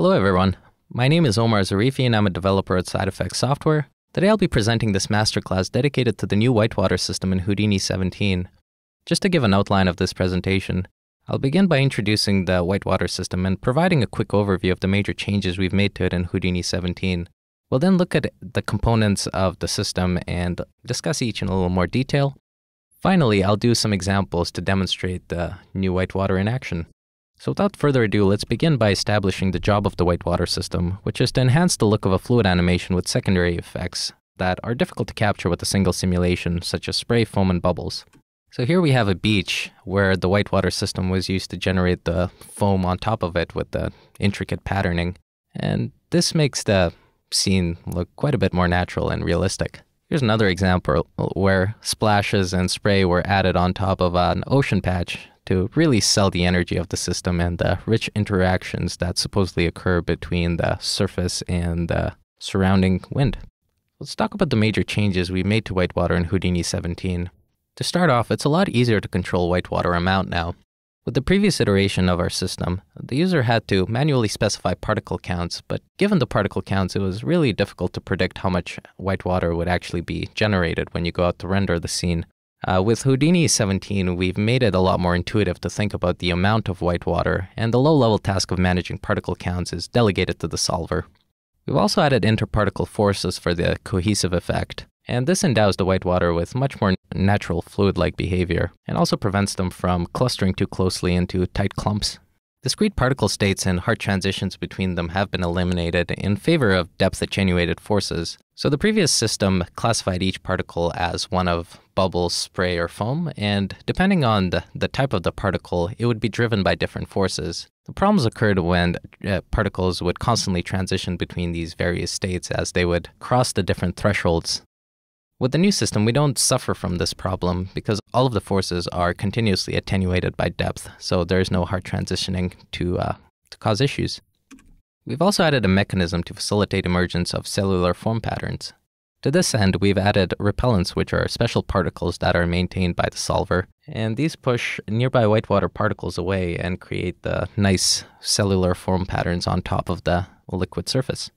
Hello, everyone. My name is Omar Zarifi, and I'm a developer at SideFX Software. Today, I'll be presenting this masterclass dedicated to the new Whitewater system in Houdini 17. Just to give an outline of this presentation, I'll begin by introducing the Whitewater system and providing a quick overview of the major changes we've made to it in Houdini 17. We'll then look at the components of the system and discuss each in a little more detail. Finally, I'll do some examples to demonstrate the new Whitewater in action. So without further ado, let's begin by establishing the job of the whitewater system, which is to enhance the look of a fluid animation with secondary effects that are difficult to capture with a single simulation, such as spray, foam, and bubbles. So here we have a beach where the whitewater system was used to generate the foam on top of it with the intricate patterning. And this makes the scene look quite a bit more natural and realistic. Here's another example where splashes and spray were added on top of an ocean patch to really sell the energy of the system and the rich interactions that supposedly occur between the surface and the surrounding wind. Let's talk about the major changes we made to Whitewater in Houdini 17. To start off, it's a lot easier to control Whitewater amount now. With the previous iteration of our system, the user had to manually specify particle counts, but given the particle counts, it was really difficult to predict how much whitewater would actually be generated when you go out to render the scene. Uh, with Houdini 17, we've made it a lot more intuitive to think about the amount of white water, and the low level task of managing particle counts is delegated to the solver. We've also added interparticle forces for the cohesive effect, and this endows the white water with much more natural fluid like behavior, and also prevents them from clustering too closely into tight clumps. Discrete particle states and hard transitions between them have been eliminated in favor of depth attenuated forces. So the previous system classified each particle as one of bubble, spray, or foam, and depending on the, the type of the particle, it would be driven by different forces. The problems occurred when uh, particles would constantly transition between these various states as they would cross the different thresholds with the new system, we don't suffer from this problem because all of the forces are continuously attenuated by depth, so there's no hard transitioning to, uh, to cause issues. We've also added a mechanism to facilitate emergence of cellular foam patterns. To this end, we've added repellents, which are special particles that are maintained by the solver, and these push nearby whitewater particles away and create the nice cellular foam patterns on top of the liquid surface.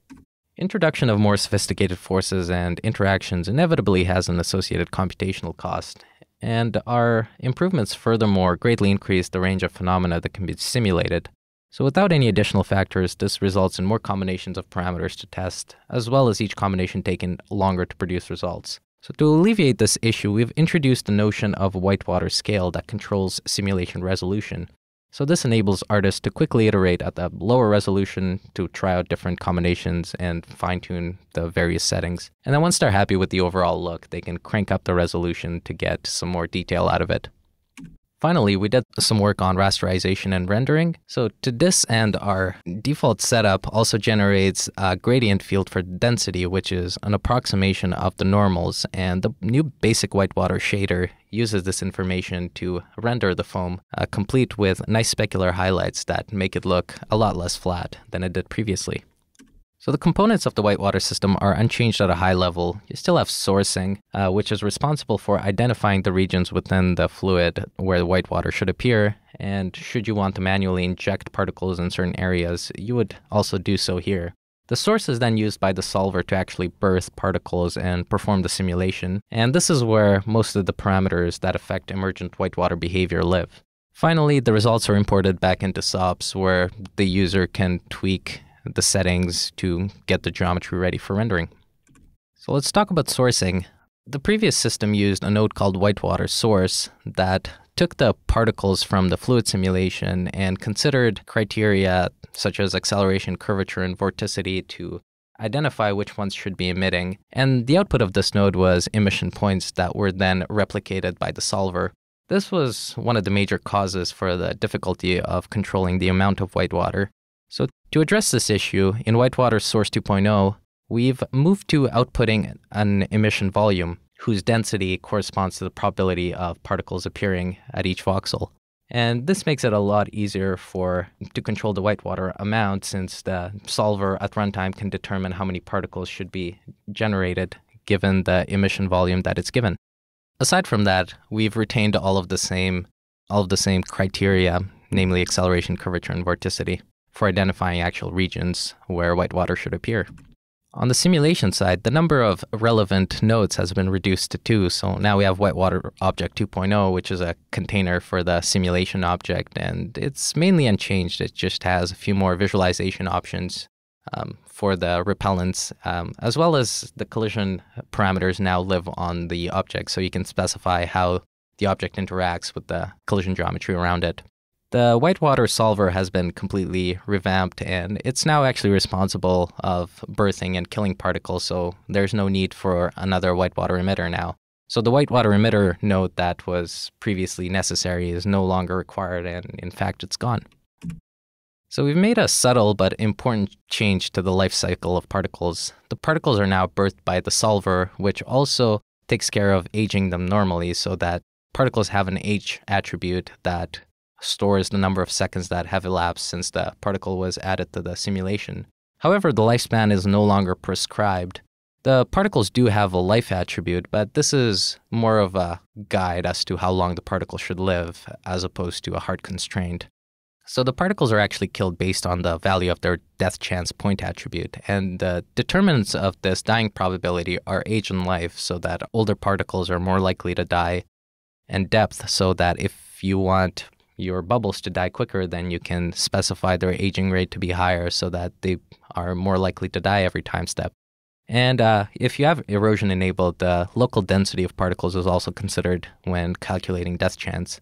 Introduction of more sophisticated forces and interactions inevitably has an associated computational cost, and our improvements furthermore greatly increase the range of phenomena that can be simulated. So without any additional factors, this results in more combinations of parameters to test, as well as each combination taking longer to produce results. So to alleviate this issue, we've introduced the notion of whitewater scale that controls simulation resolution. So this enables artists to quickly iterate at the lower resolution to try out different combinations and fine tune the various settings. And then once they're happy with the overall look, they can crank up the resolution to get some more detail out of it. Finally, we did some work on rasterization and rendering. So to this end, our default setup also generates a gradient field for density, which is an approximation of the normals. And the new basic whitewater shader uses this information to render the foam, uh, complete with nice specular highlights that make it look a lot less flat than it did previously. So the components of the whitewater system are unchanged at a high level. You still have sourcing, uh, which is responsible for identifying the regions within the fluid where the whitewater should appear. And should you want to manually inject particles in certain areas, you would also do so here. The source is then used by the solver to actually birth particles and perform the simulation, and this is where most of the parameters that affect emergent whitewater behavior live. Finally, the results are imported back into SOPs where the user can tweak the settings to get the geometry ready for rendering. So let's talk about sourcing. The previous system used a node called Whitewater Source that took the particles from the fluid simulation and considered criteria such as acceleration, curvature, and vorticity to identify which ones should be emitting. And the output of this node was emission points that were then replicated by the solver. This was one of the major causes for the difficulty of controlling the amount of whitewater. So to address this issue, in Whitewater Source 2.0, we've moved to outputting an emission volume whose density corresponds to the probability of particles appearing at each voxel. And this makes it a lot easier for to control the whitewater amount since the solver at runtime can determine how many particles should be generated given the emission volume that it's given. Aside from that, we've retained all of the same all of the same criteria, namely acceleration, curvature, and vorticity. For identifying actual regions where white water should appear. On the simulation side, the number of relevant nodes has been reduced to two. So now we have Whitewater Object 2.0, which is a container for the simulation object, and it's mainly unchanged. It just has a few more visualization options um, for the repellents, um, as well as the collision parameters now live on the object. So you can specify how the object interacts with the collision geometry around it. The Whitewater solver has been completely revamped and it's now actually responsible of birthing and killing particles, so there's no need for another Whitewater emitter now. So the Whitewater emitter node that was previously necessary is no longer required and in fact it's gone. So we've made a subtle but important change to the life cycle of particles. The particles are now birthed by the solver, which also takes care of aging them normally so that particles have an age attribute that stores the number of seconds that have elapsed since the particle was added to the simulation. However, the lifespan is no longer prescribed. The particles do have a life attribute, but this is more of a guide as to how long the particle should live, as opposed to a hard constraint. So the particles are actually killed based on the value of their death chance point attribute, and the determinants of this dying probability are age and life, so that older particles are more likely to die, and depth, so that if you want your bubbles to die quicker, then you can specify their aging rate to be higher so that they are more likely to die every time step. And uh, if you have erosion enabled, the local density of particles is also considered when calculating death chance.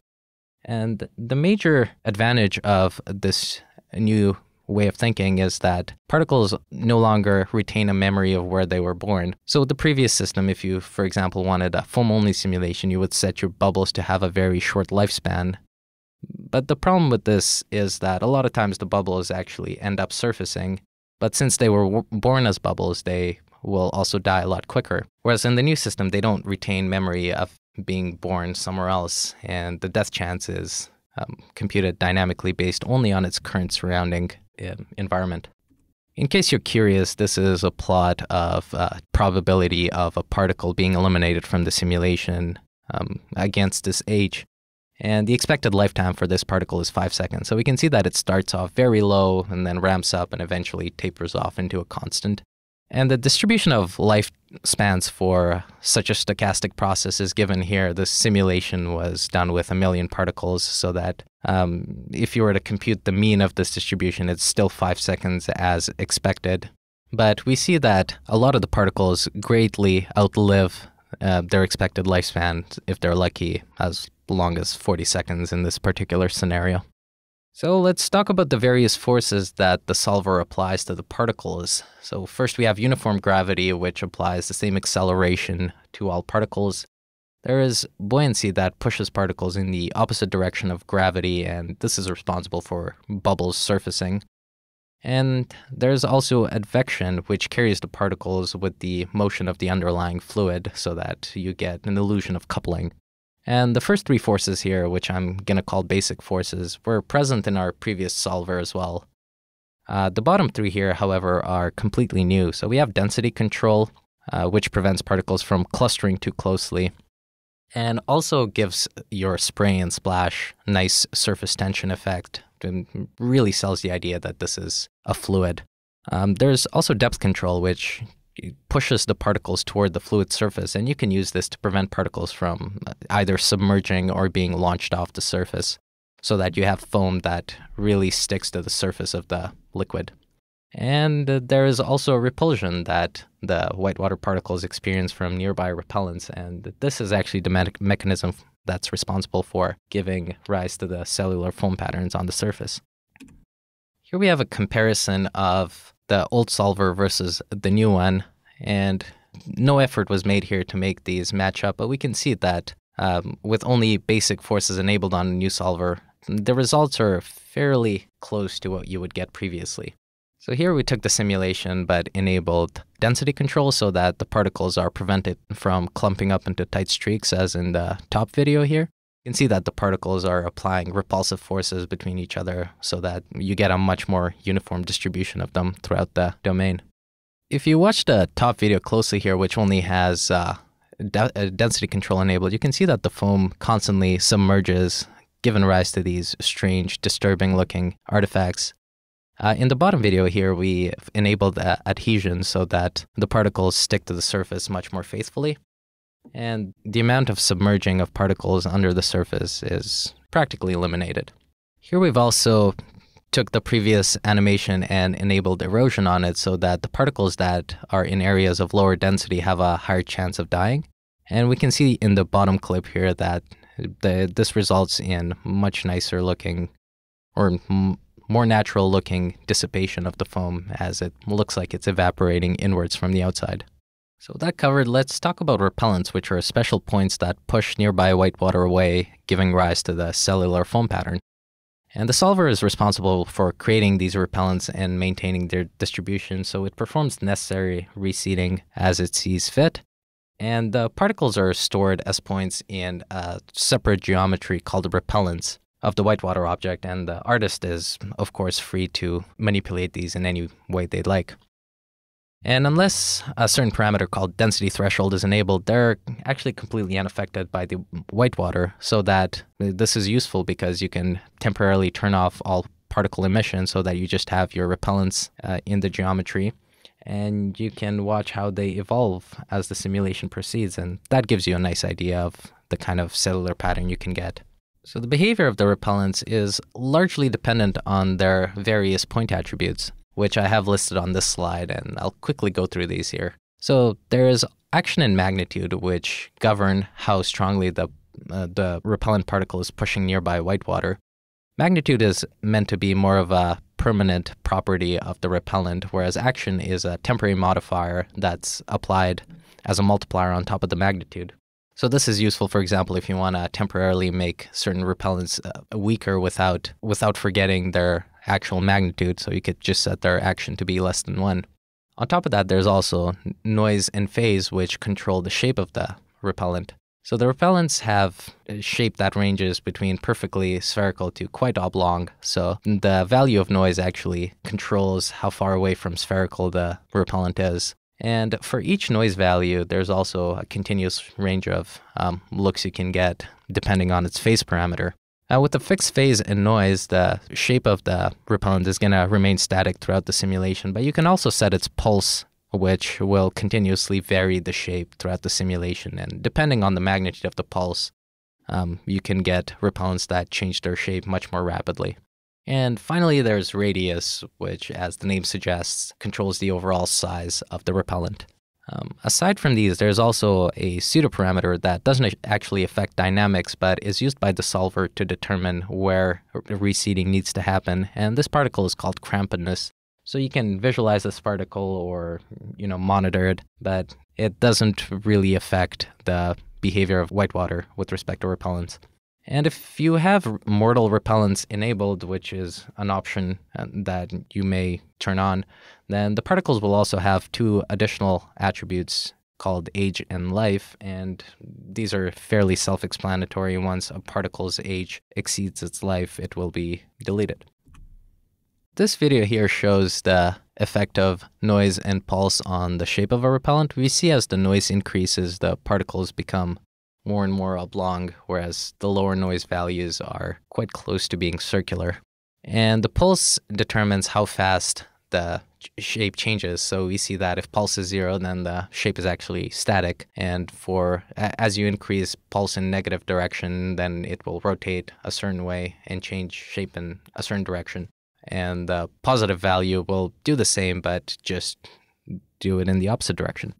And the major advantage of this new way of thinking is that particles no longer retain a memory of where they were born. So, with the previous system, if you, for example, wanted a foam only simulation, you would set your bubbles to have a very short lifespan but the problem with this is that a lot of times the bubbles actually end up surfacing, but since they were born as bubbles, they will also die a lot quicker. Whereas in the new system, they don't retain memory of being born somewhere else, and the death chance is um, computed dynamically based only on its current surrounding uh, environment. In case you're curious, this is a plot of uh, probability of a particle being eliminated from the simulation um, against this age. And the expected lifetime for this particle is 5 seconds. So we can see that it starts off very low and then ramps up and eventually tapers off into a constant. And the distribution of lifespans for such a stochastic process is given here. The simulation was done with a million particles, so that um, if you were to compute the mean of this distribution, it's still 5 seconds as expected. But we see that a lot of the particles greatly outlive uh, their expected lifespan if they're lucky, as long as 40 seconds in this particular scenario. So let's talk about the various forces that the solver applies to the particles. So first we have uniform gravity, which applies the same acceleration to all particles. There is buoyancy that pushes particles in the opposite direction of gravity, and this is responsible for bubbles surfacing. And there's also advection, which carries the particles with the motion of the underlying fluid so that you get an illusion of coupling. And the first three forces here, which I'm going to call basic forces, were present in our previous solver as well. Uh, the bottom three here, however, are completely new. So we have density control, uh, which prevents particles from clustering too closely, and also gives your spray and splash nice surface tension effect. And really sells the idea that this is a fluid. Um, there's also depth control, which pushes the particles toward the fluid surface, and you can use this to prevent particles from uh, either submerging or being launched off the surface so that you have foam that really sticks to the surface of the liquid. And uh, there is also a repulsion that the whitewater particles experience from nearby repellents, and this is actually the me- mechanism that's responsible for giving rise to the cellular foam patterns on the surface. Here we have a comparison of the old solver versus the new one, and no effort was made here to make these match up, but we can see that um, with only basic forces enabled on a new solver, the results are fairly close to what you would get previously. So here we took the simulation but enabled density control so that the particles are prevented from clumping up into tight streaks as in the top video here. You can see that the particles are applying repulsive forces between each other so that you get a much more uniform distribution of them throughout the domain. If you watch the top video closely here, which only has uh, uh, density control enabled, you can see that the foam constantly submerges, giving rise to these strange, disturbing looking artifacts. Uh, in the bottom video here, we enabled adhesion so that the particles stick to the surface much more faithfully. And the amount of submerging of particles under the surface is practically eliminated. Here we've also took the previous animation and enabled erosion on it so that the particles that are in areas of lower density have a higher chance of dying. And we can see in the bottom clip here that the, this results in much nicer looking or more natural looking dissipation of the foam as it looks like it's evaporating inwards from the outside. So that covered, let's talk about repellents, which are special points that push nearby whitewater away, giving rise to the cellular foam pattern. And the solver is responsible for creating these repellents and maintaining their distribution, so it performs necessary reseeding as it sees fit. And the particles are stored as points in a separate geometry called the repellents of the whitewater object, and the artist is, of course, free to manipulate these in any way they'd like. And unless a certain parameter called density threshold is enabled, they're actually completely unaffected by the whitewater, so that this is useful because you can temporarily turn off all particle emission so that you just have your repellents uh, in the geometry and you can watch how they evolve as the simulation proceeds and that gives you a nice idea of the kind of cellular pattern you can get. So the behavior of the repellents is largely dependent on their various point attributes which I have listed on this slide, and I'll quickly go through these here. So there is action and magnitude, which govern how strongly the uh, the repellent particle is pushing nearby whitewater. Magnitude is meant to be more of a permanent property of the repellent, whereas action is a temporary modifier that's applied as a multiplier on top of the magnitude. So this is useful, for example, if you want to temporarily make certain repellents uh, weaker without without forgetting their actual magnitude, so you could just set their action to be less than 1. On top of that, there's also noise and phase, which control the shape of the repellent. So the repellents have a shape that ranges between perfectly spherical to quite oblong. So the value of noise actually controls how far away from spherical the repellent is. And for each noise value, there's also a continuous range of um, looks you can get depending on its phase parameter. Uh, with the fixed phase and noise, the shape of the repellent is going to remain static throughout the simulation, but you can also set its pulse, which will continuously vary the shape throughout the simulation. And depending on the magnitude of the pulse, um, you can get repellents that change their shape much more rapidly. And finally, there's radius, which, as the name suggests, controls the overall size of the repellent. Um, aside from these, there's also a pseudoparameter that doesn't actually affect dynamics, but is used by the solver to determine where reseeding needs to happen. And this particle is called crampedness. So you can visualize this particle or, you know, monitor it, but it doesn't really affect the behavior of whitewater with respect to repellents. And if you have mortal repellents enabled, which is an option uh, that you may turn on, then the particles will also have two additional attributes called age and life, and these are fairly self explanatory. Once a particle's age exceeds its life, it will be deleted. This video here shows the effect of noise and pulse on the shape of a repellent. We see as the noise increases, the particles become more and more oblong, whereas the lower noise values are quite close to being circular. And the pulse determines how fast the shape changes. So we see that if pulse is zero, then the shape is actually static. And for as you increase pulse in negative direction, then it will rotate a certain way and change shape in a certain direction. And the positive value will do the same, but just do it in the opposite direction.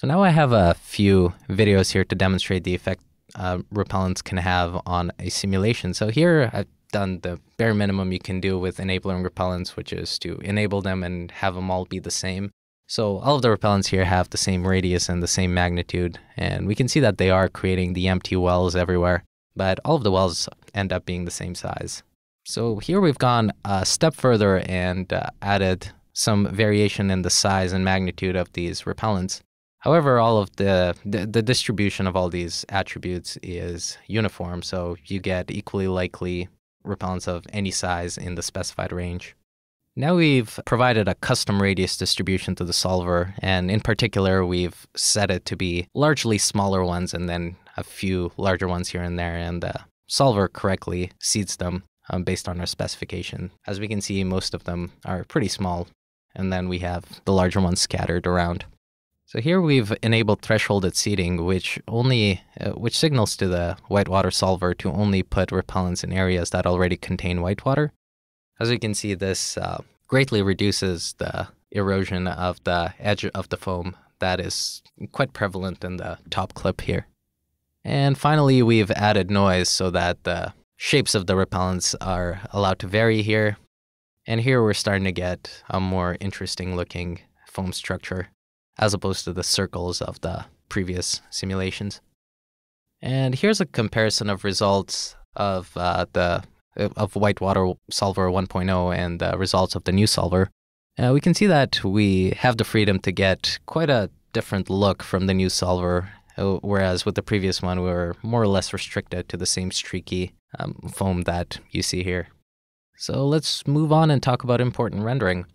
So now I have a few videos here to demonstrate the effect uh, repellents can have on a simulation. So here I've done the bare minimum you can do with enabling repellents, which is to enable them and have them all be the same. So all of the repellents here have the same radius and the same magnitude, and we can see that they are creating the empty wells everywhere, but all of the wells end up being the same size. So here we've gone a step further and uh, added some variation in the size and magnitude of these repellents. However, all of the, the, the distribution of all these attributes is uniform, so you get equally likely repellents of any size in the specified range. Now we've provided a custom radius distribution to the solver, and in particular, we've set it to be largely smaller ones and then a few larger ones here and there, and the solver correctly seeds them um, based on our specification. As we can see, most of them are pretty small, and then we have the larger ones scattered around. So here we've enabled thresholded seeding, which only uh, which signals to the whitewater solver to only put repellents in areas that already contain whitewater. As you can see, this uh, greatly reduces the erosion of the edge of the foam that is quite prevalent in the top clip here. And finally, we've added noise so that the shapes of the repellents are allowed to vary here. And here we're starting to get a more interesting looking foam structure as opposed to the circles of the previous simulations. And here's a comparison of results of uh, the of Whitewater Solver 1.0 and the results of the new solver. Uh, we can see that we have the freedom to get quite a different look from the new solver, uh, whereas with the previous one, we were more or less restricted to the same streaky um, foam that you see here. So let's move on and talk about important rendering.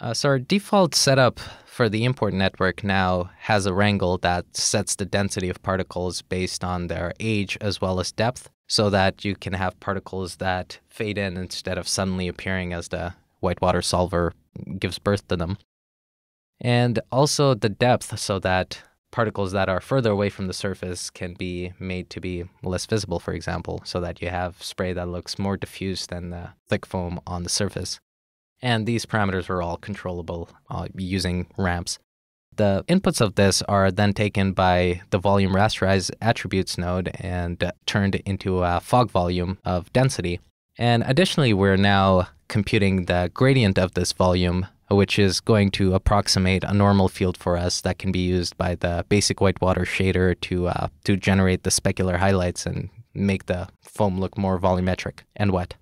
Uh, so our default setup for the import network now has a wrangle that sets the density of particles based on their age as well as depth, so that you can have particles that fade in instead of suddenly appearing as the whitewater solver gives birth to them. And also the depth, so that particles that are further away from the surface can be made to be less visible, for example, so that you have spray that looks more diffuse than the thick foam on the surface. And these parameters are all controllable uh, using ramps. The inputs of this are then taken by the volume rasterize attributes node and turned into a fog volume of density. And additionally, we're now computing the gradient of this volume which is going to approximate a normal field for us that can be used by the basic whitewater shader to uh, to generate the specular highlights and make the foam look more volumetric and wet.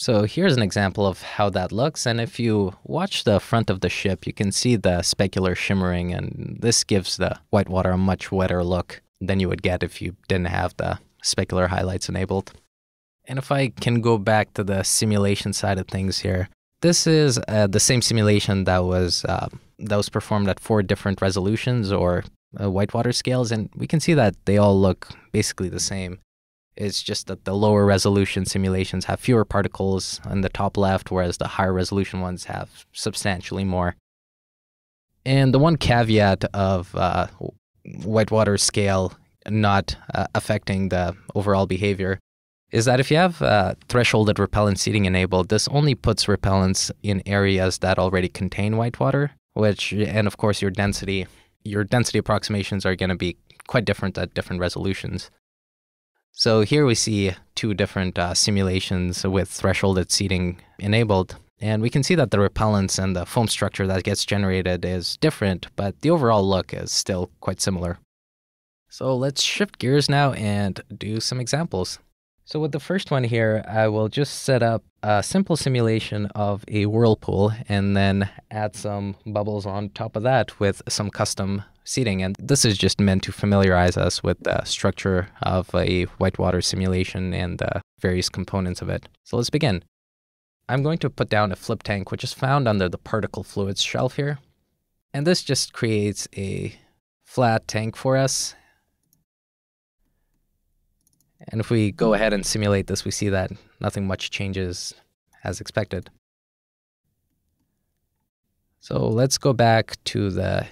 So here's an example of how that looks, and if you watch the front of the ship, you can see the specular shimmering, and this gives the whitewater a much wetter look than you would get if you didn't have the specular highlights enabled. And if I can go back to the simulation side of things here, this is uh, the same simulation that was uh, that was performed at four different resolutions or uh, whitewater scales, and we can see that they all look basically the same. It's just that the lower resolution simulations have fewer particles on the top left, whereas the higher resolution ones have substantially more. And the one caveat of uh, whitewater scale not uh, affecting the overall behavior is that if you have uh, thresholded repellent seeding enabled, this only puts repellents in areas that already contain whitewater, which, and of course, your density, your density approximations are going to be quite different at different resolutions. So here we see two different uh, simulations with thresholded seeding enabled. And we can see that the repellents and the foam structure that gets generated is different, but the overall look is still quite similar. So let's shift gears now and do some examples. So with the first one here, I will just set up a simple simulation of a whirlpool and then add some bubbles on top of that with some custom seeding. And this is just meant to familiarize us with the structure of a whitewater simulation and the various components of it. So let's begin. I'm going to put down a flip tank, which is found under the particle fluids shelf here. And this just creates a flat tank for us and if we go ahead and simulate this, we see that nothing much changes as expected. So let's go back to the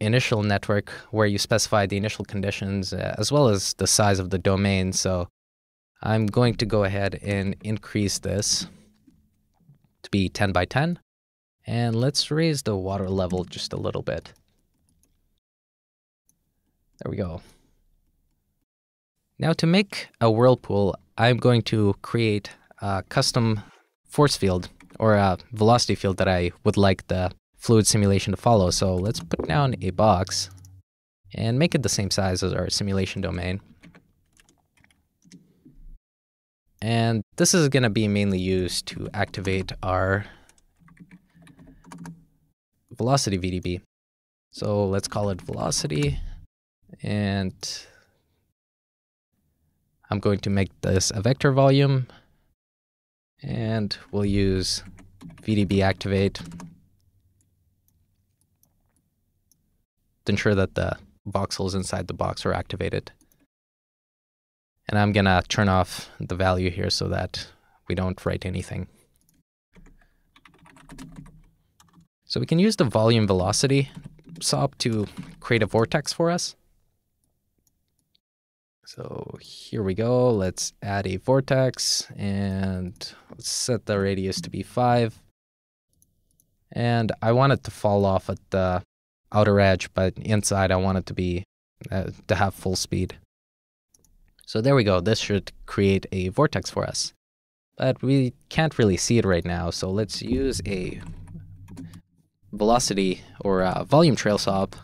initial network where you specify the initial conditions uh, as well as the size of the domain. So I'm going to go ahead and increase this to be 10 by 10. And let's raise the water level just a little bit. There we go. Now to make a whirlpool, I'm going to create a custom force field or a velocity field that I would like the fluid simulation to follow. So let's put down a box and make it the same size as our simulation domain. And this is going to be mainly used to activate our velocity VDB. So let's call it velocity and I'm going to make this a vector volume and we'll use VDB activate ensure that the voxels inside the box are activated. And I'm gonna turn off the value here so that we don't write anything. So we can use the volume velocity SOP to create a vortex for us. So here we go. Let's add a vortex and let's set the radius to be 5. And I want it to fall off at the outer edge, but inside I want it to be uh, to have full speed. So there we go. This should create a vortex for us. But we can't really see it right now, so let's use a velocity or uh, volume trail SOP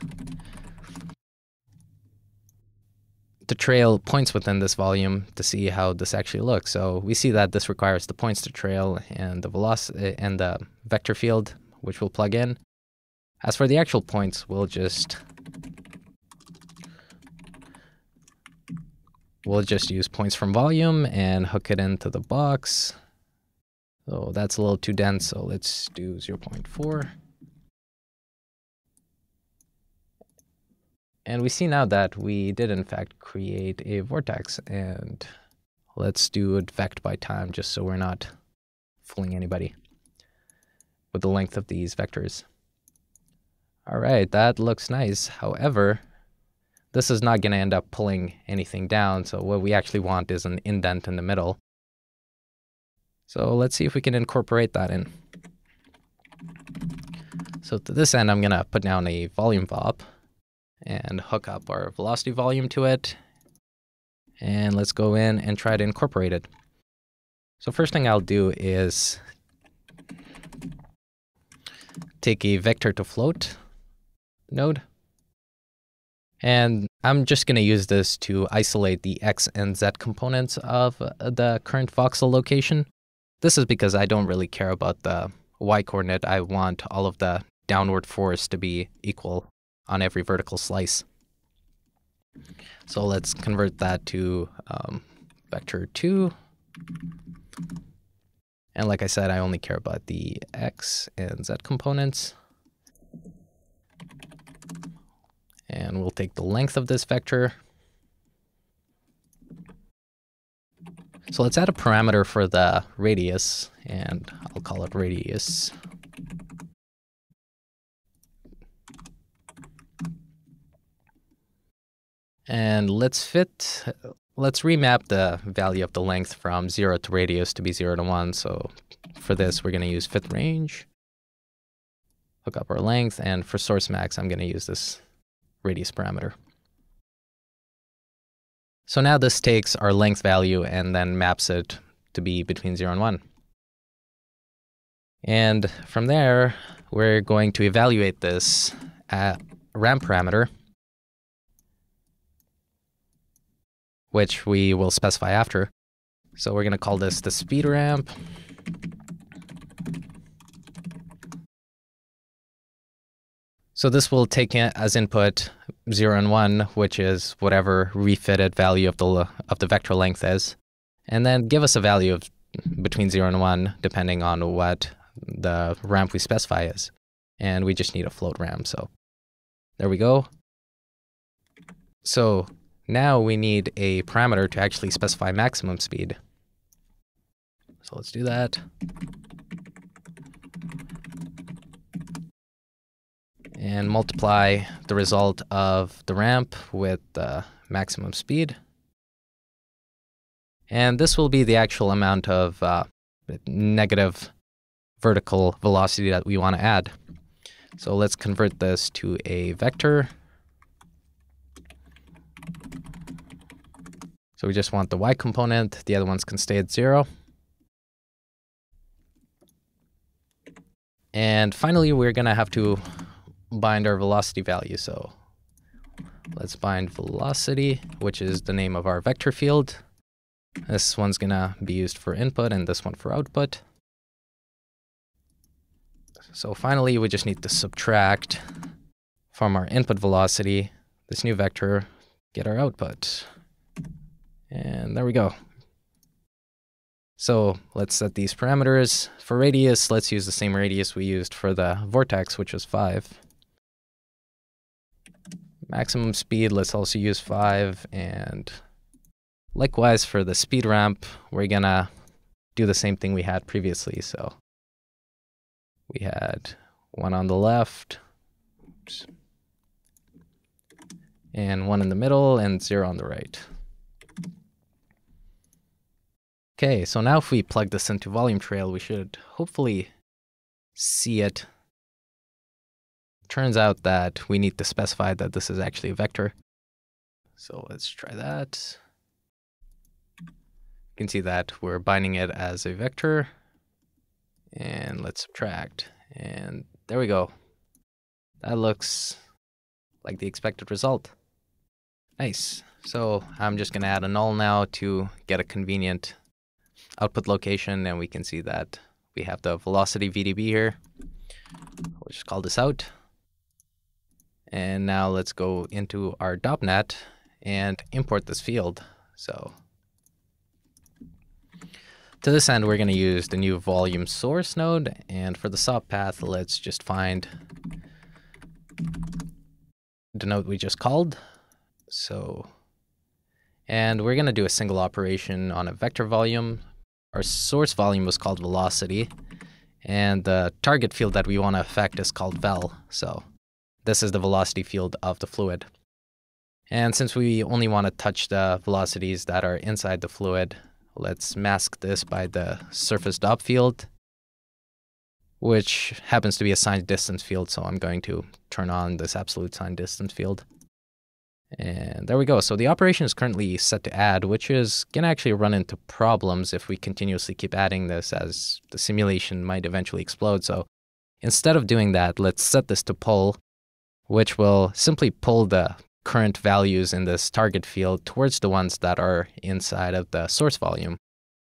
to trail points within this volume to see how this actually looks. So we see that this requires the points to trail and the velocity and the vector field, which we'll plug in. As for the actual points, we'll just we'll just use points from volume and hook it into the box. So that's a little too dense, so let's do 0.4. And we see now that we did in fact create a vortex and let's do it vect by time just so we're not fooling anybody with the length of these vectors. All right, that looks nice. However, this is not going to end up pulling anything down. So what we actually want is an indent in the middle. So let's see if we can incorporate that in. So to this end, I'm going to put down a volume VOP and hook up our velocity volume to it. And let's go in and try to incorporate it. So first thing I'll do is take a vector to float node. And I'm just going to use this to isolate the x and z components of the current voxel location. This is because I don't really care about the y coordinate. I want all of the downward force to be equal on every vertical slice. So let's convert that to um, vector 2. And like I said, I only care about the x and z components. And we'll take the length of this vector. So let's add a parameter for the radius, and I'll call it radius. And let's fit, let's remap the value of the length from 0 to radius to be 0 to 1. So for this, we're going to use fit range, hook up our length, and for source max, I'm going to use this radius parameter. So now this takes our length value and then maps it to be between 0 and 1. And from there, we're going to evaluate this at ramp parameter which we will specify after. So we're going to call this the speed ramp. So this will take as input 0 and 1, which is whatever refitted value of the of the vector length is, and then give us a value of between 0 and 1 depending on what the ramp we specify is. And we just need a float ramp, so there we go. So now we need a parameter to actually specify maximum speed. So let's do that. And multiply the result of the ramp with the maximum speed. And this will be the actual amount of uh, negative vertical velocity that we want to add. So let's convert this to a vector. So we just want the y component. The other ones can stay at zero. And finally, we're going to have to bind our velocity value. So let's bind velocity, which is the name of our vector field. This one's to be used for input and this one for output. So finally, we just need to subtract from our input velocity this new vector, get our output. And there we go. So let's set these parameters. For radius, let's use the same radius we used for the vortex, which was 5. Maximum speed, let's also use 5. And likewise for the speed ramp, we're to do the same thing we had previously. So we had one on the left, oops, and one in the middle, and zero on the right. Okay, so now if we plug this into volume trail, we should hopefully see it. Turns out that we need to specify that this is actually a vector. So let's try that. You can see that we're binding it as a vector. And let's subtract. And there we go. That looks like the expected result. Nice. So I'm just going to add a null now to get a convenient output location, and we can see that we have the velocity VDB here. We'll just call this out. And now let's go into our DOPNet and import this field. So to this end, we're going to use the new volume source node. And for the SOP path, let's just find the node we just called. So, and we're going to do a single operation on a vector volume. Our source volume was called velocity. And the target field that we want to affect is called vel. So this is the velocity field of the fluid. And since we only want to touch the velocities that are inside the fluid, let's mask this by the surface dop field, which happens to be a signed distance field. So I'm going to turn on this absolute signed distance field. And there we go. So the operation is currently set to add, which is going to actually run into problems if we continuously keep adding this as the simulation might eventually explode. So instead of doing that, let's set this to pull, which will simply pull the current values in this target field towards the ones that are inside of the source volume.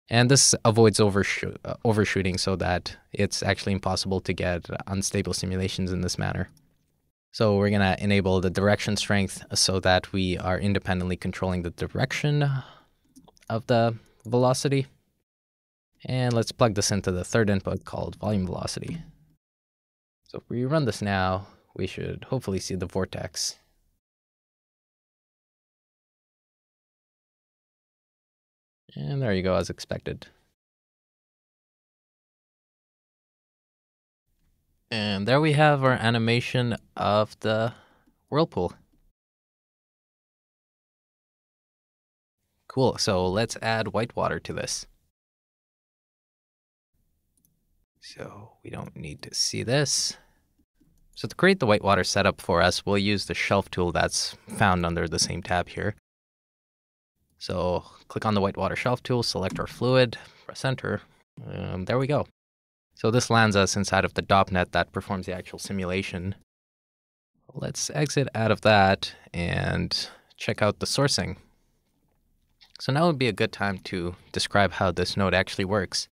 And this avoids overshoot, uh, overshooting so that it's actually impossible to get unstable simulations in this manner. So we're going to enable the direction strength so that we are independently controlling the direction of the velocity. And let's plug this into the third input called volume velocity. So if we run this now, we should hopefully see the vortex. And there you go, as expected. And there we have our animation of the whirlpool. Cool, so let's add white water to this. So we don't need to see this. So to create the whitewater setup for us, we'll use the shelf tool that's found under the same tab here. So click on the whitewater shelf tool, select our fluid, press enter, and there we go. So this lands us inside of the DOPNet that performs the actual simulation. Let's exit out of that and check out the sourcing. So now would be a good time to describe how this node actually works.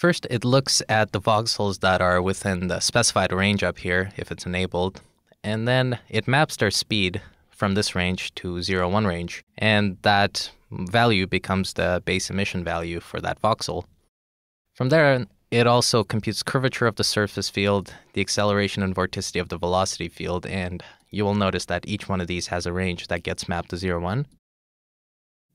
First, it looks at the voxels that are within the specified range up here, if it's enabled, and then it maps their speed from this range to 0, 1 range, and that value becomes the base emission value for that voxel. From there, it also computes curvature of the surface field, the acceleration and vorticity of the velocity field, and you will notice that each one of these has a range that gets mapped to 0, 1.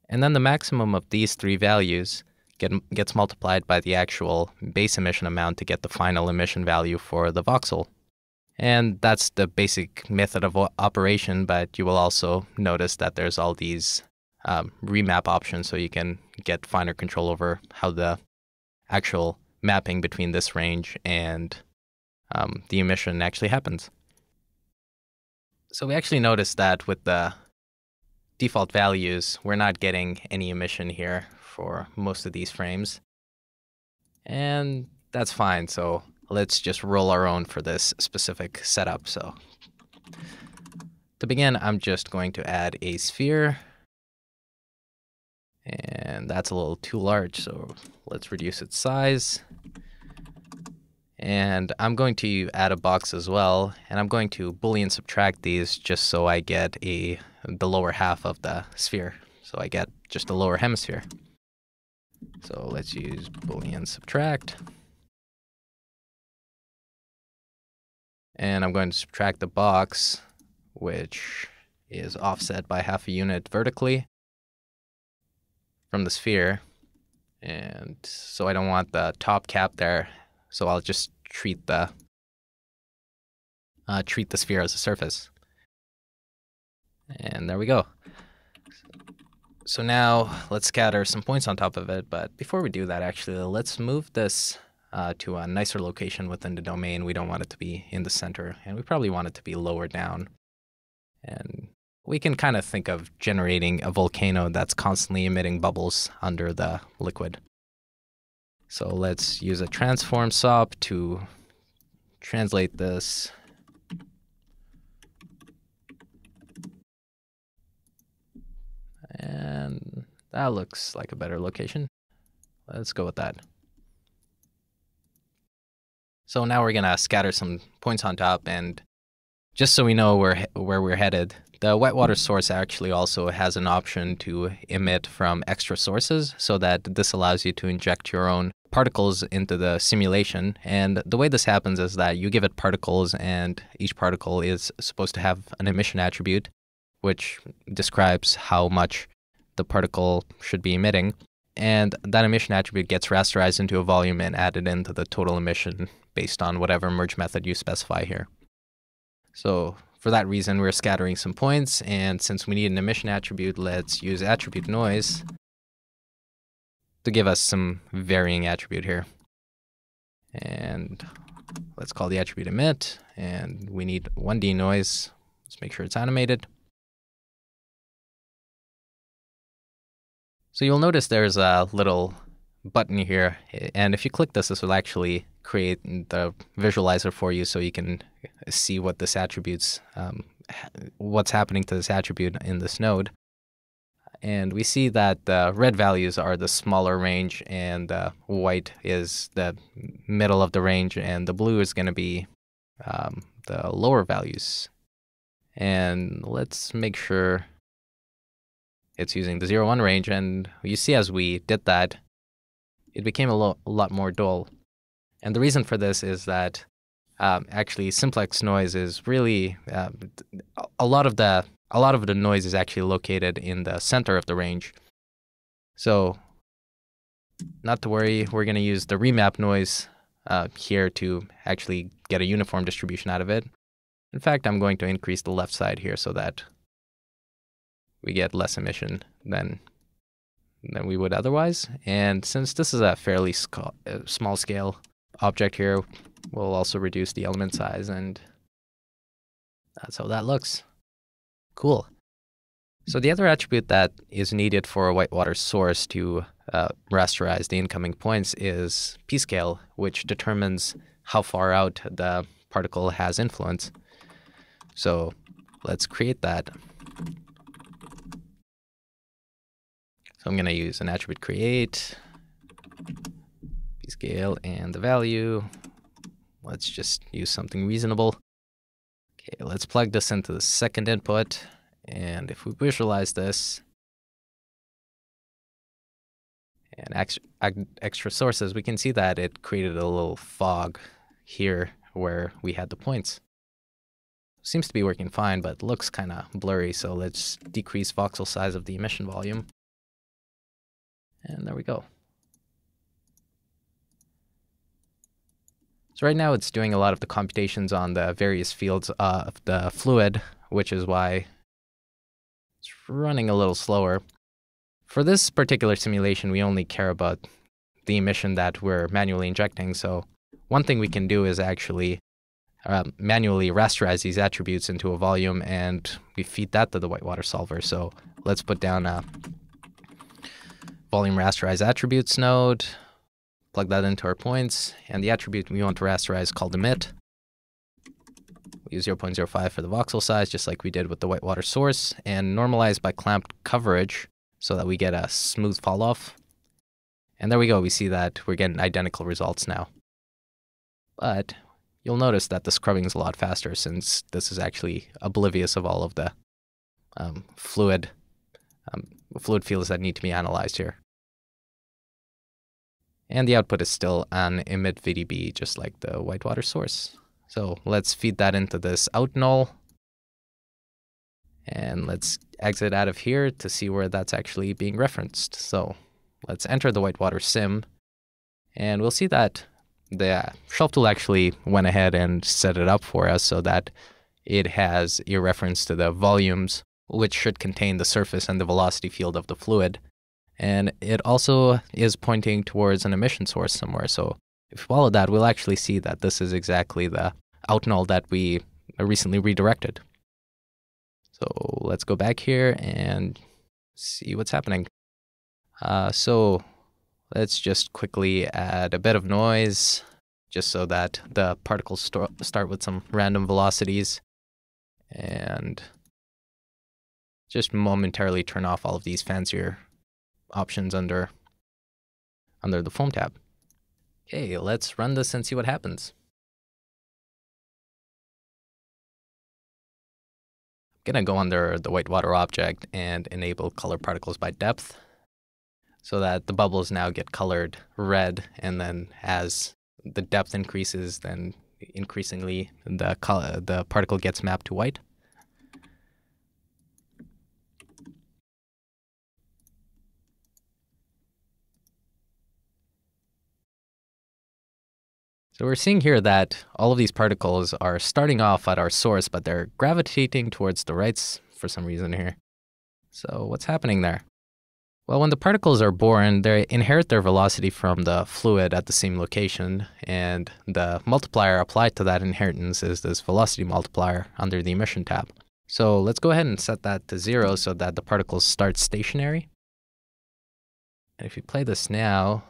And then the maximum of these three values get, gets multiplied by the actual base emission amount to get the final emission value for the voxel. And that's the basic method of operation, but you will also notice that there's all these um, remap options so you can get finer control over how the actual mapping between this range and um, the emission actually happens. So we actually noticed that with the default values, we're not getting any emission here for most of these frames. And that's fine. So let's just roll our own for this specific setup. So to begin, I'm just going to add a sphere. And that's a little too large, so let's reduce its size. And I'm going to add a box as well, and I'm going to boolean subtract these just so I get a the lower half of the sphere. So I get just the lower hemisphere. So let's use boolean subtract. And I'm going to subtract the box, which is offset by half a unit vertically from the sphere. And so I don't want the top cap there. So I'll just treat the uh, treat the sphere as a surface. And there we go. So now let's scatter some points on top of it. But before we do that, actually, let's move this uh, to a nicer location within the domain. We don't want it to be in the center, and we probably want it to be lower down. And we can kind of think of generating a volcano that's constantly emitting bubbles under the liquid. So let's use a transform SOP to translate this. And that looks like a better location. Let's go with that. So now we're gonna scatter some points on top and just so we know where where we're headed, the whitewater source actually also has an option to emit from extra sources so that this allows you to inject your own particles into the simulation. And the way this happens is that you give it particles, and each particle is supposed to have an emission attribute, which describes how much the particle should be emitting. And that emission attribute gets rasterized into a volume and added into the total emission based on whatever merge method you specify here. So for that reason, we're scattering some points, and since we need an emission attribute, let's use attribute noise to give us some varying attribute here. And let's call the attribute emit, and we need 1D noise. Let's make sure it's animated. So you'll notice there's a little button here, and if you click this, this will actually create the visualizer for you so you can see what this attributes, um, what's happening to this attribute in this node. And we see that the red values are the smaller range and uh, white is the middle of the range and the blue is going to be um, the lower values. And let's make sure it's using the 0, 1 range. And you see as we did that, it became a, lo- a lot more dull. And the reason for this is that um, actually simplex noise is really uh, a lot of the a lot of the noise is actually located in the center of the range. So not to worry, we're going to use the remap noise uh, here to actually get a uniform distribution out of it. In fact, I'm going to increase the left side here so that we get less emission than than we would otherwise. And since this is a fairly uh, small scale object here, we'll also reduce the element size and that's how that looks. Cool. So the other attribute that is needed for a whitewater source to uh, rasterize the incoming points is p-scale, which determines how far out the particle has influence. So let's create that. So I'm going to use an attribute create, p-scale, and the value. Let's just use something reasonable. Okay, let's plug this into the second input. And if we visualize this, and extra sources, we can see that it created a little fog here where we had the points. Seems to be working fine, but looks kind of blurry, so let's decrease voxel size of the emission volume. And there we go. So right now it's doing a lot of the computations on the various fields of the fluid, which is why it's running a little slower. For this particular simulation, we only care about the emission that we're manually injecting. So one thing we can do is actually uh, manually rasterize these attributes into a volume and we feed that to the whitewater solver. So let's put down a volume rasterize attributes node plug that into our points, and the attribute we want to rasterize called emit. We use 0.05 for the voxel size, just like we did with the whitewater source, and normalize by clamped coverage so that we get a smooth fall off. And there we go, we see that we're getting identical results now. But you'll notice that the scrubbing is a lot faster since this is actually oblivious of all of the um, fluid um, fluid fields that need to be analyzed here. And the output is still an emit VDB, just like the whitewater source. So let's feed that into this out null. And let's exit out of here to see where that's actually being referenced. So let's enter the whitewater sim, and we'll see that the shelf tool actually went ahead and set it up for us so that it has a reference to the volumes, which should contain the surface and the velocity field of the fluid. And it also is pointing towards an emission source somewhere. So if we follow that, we'll actually see that this is exactly the outnull that we recently redirected. So let's go back here and see what's happening. Uh, so let's just quickly add a bit of noise just so that the particles st start with some random velocities and just momentarily turn off all of these fancier options under under the foam tab. Okay, let's run this and see what happens. I'm gonna go under the whitewater object and enable color particles by depth so that the bubbles now get colored red and then as the depth increases then increasingly the color, the particle gets mapped to white. So we're seeing here that all of these particles are starting off at our source, but they're gravitating towards the rights for some reason here. So what's happening there? Well, when the particles are born, they inherit their velocity from the fluid at the same location, and the multiplier applied to that inheritance is this velocity multiplier under the emission tab. So let's go ahead and set that to zero so that the particles start stationary. And if you play this now,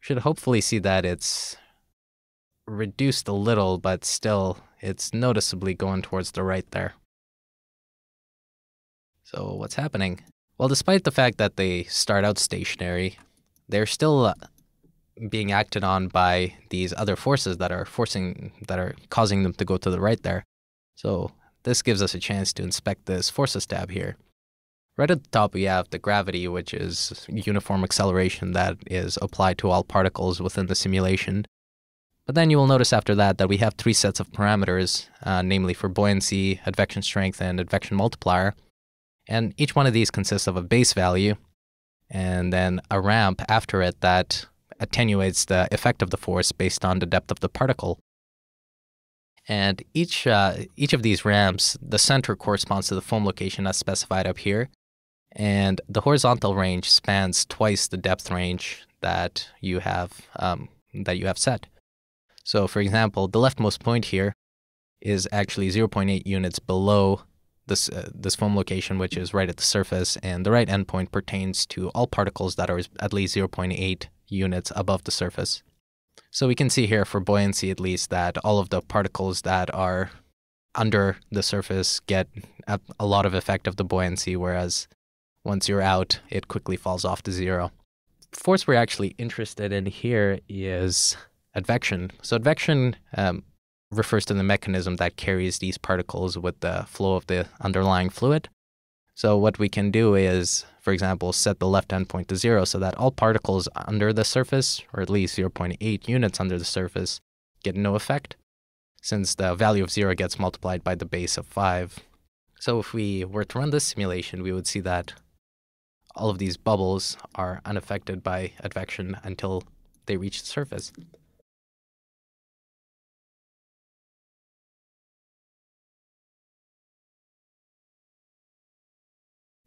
should hopefully see that it's reduced a little, but still it's noticeably going towards the right there. So what's happening? Well, despite the fact that they start out stationary, they're still uh, being acted on by these other forces that are forcing that are causing them to go to the right there. So this gives us a chance to inspect this forces tab here. Right at the top, we have the gravity, which is uniform acceleration that is applied to all particles within the simulation. But then you will notice after that that we have three sets of parameters, uh, namely for buoyancy, advection strength, and advection multiplier. And each one of these consists of a base value and then a ramp after it that attenuates the effect of the force based on the depth of the particle. And each, uh, each of these ramps, the center corresponds to the foam location as specified up here, and the horizontal range spans twice the depth range that you have um, that you have set. So, for example, the leftmost point here is actually 0.8 units below this uh, this foam location, which is right at the surface, and the right endpoint pertains to all particles that are at least 0.8 units above the surface. So we can see here for buoyancy at least that all of the particles that are under the surface get a, a lot of effect of the buoyancy, whereas once you're out, it quickly falls off to zero. Force we're actually interested in here is advection. So advection um, refers to the mechanism that carries these particles with the flow of the underlying fluid. So what we can do is, for example, set the left endpoint to zero so that all particles under the surface, or at least 0.8 units under the surface, get no effect, since the value of zero gets multiplied by the base of five. So if we were to run this simulation, we would see that all of these bubbles are unaffected by advection until they reach the surface.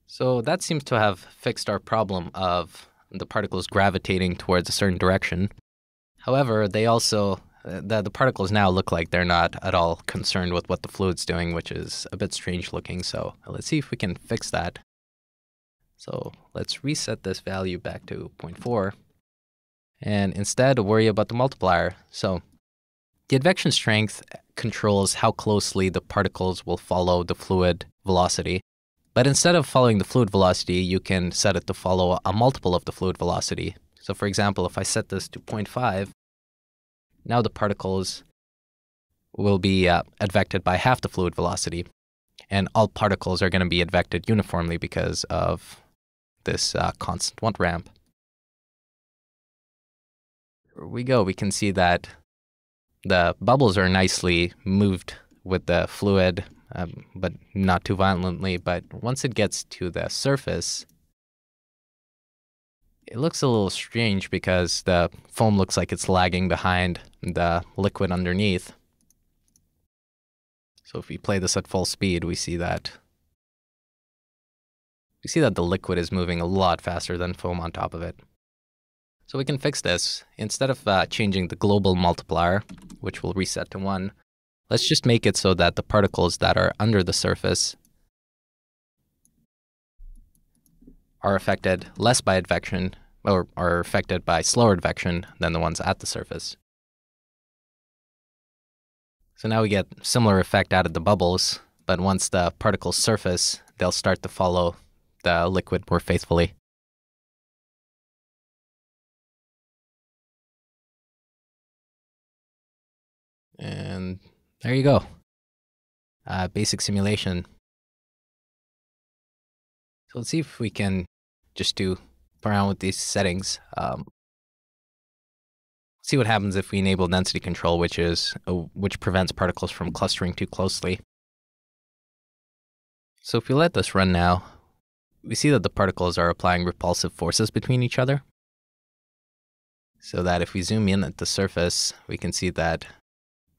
So that seems to have fixed our problem of the particles gravitating towards a certain direction. However, they also uh, the, the particles now look like they're not at all concerned with what the fluid's doing, which is a bit strange looking. So let's see if we can fix that. So let's reset this value back to 0.4 and instead worry about the multiplier. So the advection strength controls how closely the particles will follow the fluid velocity. But instead of following the fluid velocity, you can set it to follow a multiple of the fluid velocity. So for example, if I set this to 0.5, now the particles will be uh, advected by half the fluid velocity. And all particles are going to be advected uniformly because of this uh, constant want ramp. Here we go. We can see that the bubbles are nicely moved with the fluid, um, but not too violently. But once it gets to the surface, it looks a little strange because the foam looks like it's lagging behind the liquid underneath. So if we play this at full speed, we see that we see that the liquid is moving a lot faster than foam on top of it. So we can fix this. Instead of uh, changing the global multiplier, which will reset to 1, let's just make it so that the particles that are under the surface are affected less by advection or are affected by slower advection than the ones at the surface. So now we get similar effect out of the bubbles, but once the particles surface, they'll start to follow the liquid more faithfully. And there you go. Uh, basic simulation. So let's see if we can just do around with these settings. Um, see what happens if we enable density control, which is uh, which prevents particles from clustering too closely. So if we let this run now, we see that the particles are applying repulsive forces between each other. So that if we zoom in at the surface, we can see that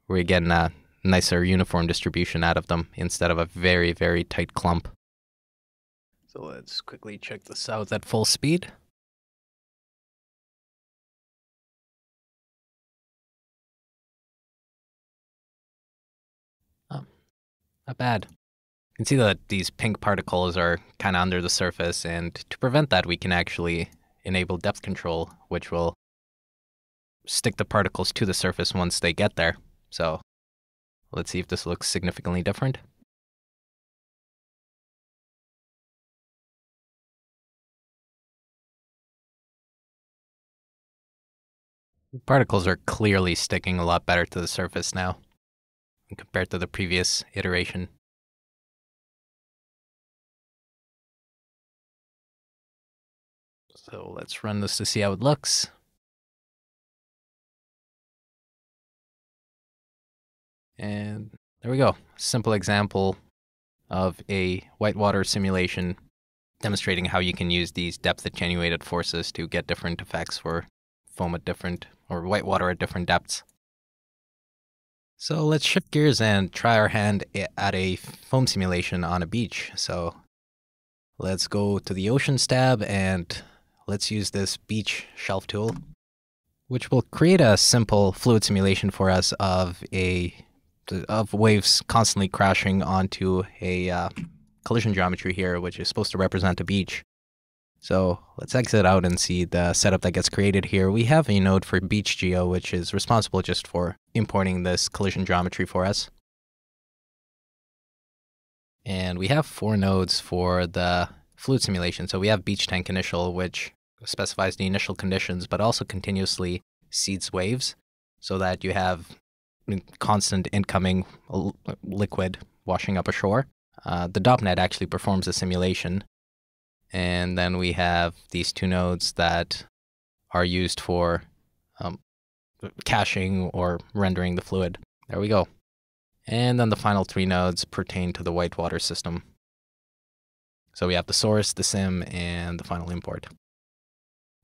we're getting a nicer uniform distribution out of them instead of a very, very tight clump. So let's quickly check this out at full speed. Oh, not bad. Can see that these pink particles are kind of under the surface, and to prevent that, we can actually enable depth control, which will stick the particles to the surface once they get there. So let's see if this looks significantly different. Particles are clearly sticking a lot better to the surface now compared to the previous iteration. So let's run this to see how it looks. And there we go. Simple example of a whitewater simulation demonstrating how you can use these depth attenuated forces to get different effects for foam at different or whitewater at different depths. So let's shift gears and try our hand at a foam simulation on a beach. So let's go to the Oceans tab and let's use this beach shelf tool, which will create a simple fluid simulation for us of a of waves constantly crashing onto a uh, collision geometry here, which is supposed to represent a beach. So let's exit out and see the setup that gets created here. We have a node for Beach Geo, which is responsible just for importing this collision geometry for us. And we have four nodes for the fluid simulation. So we have Beach Tank Initial, which specifies the initial conditions, but also continuously seeds waves so that you have constant incoming liquid washing up ashore. Uh, the DOPNet actually performs a simulation and then we have these two nodes that are used for um, caching or rendering the fluid. There we go. And then the final three nodes pertain to the whitewater system. So we have the source, the sim, and the final import.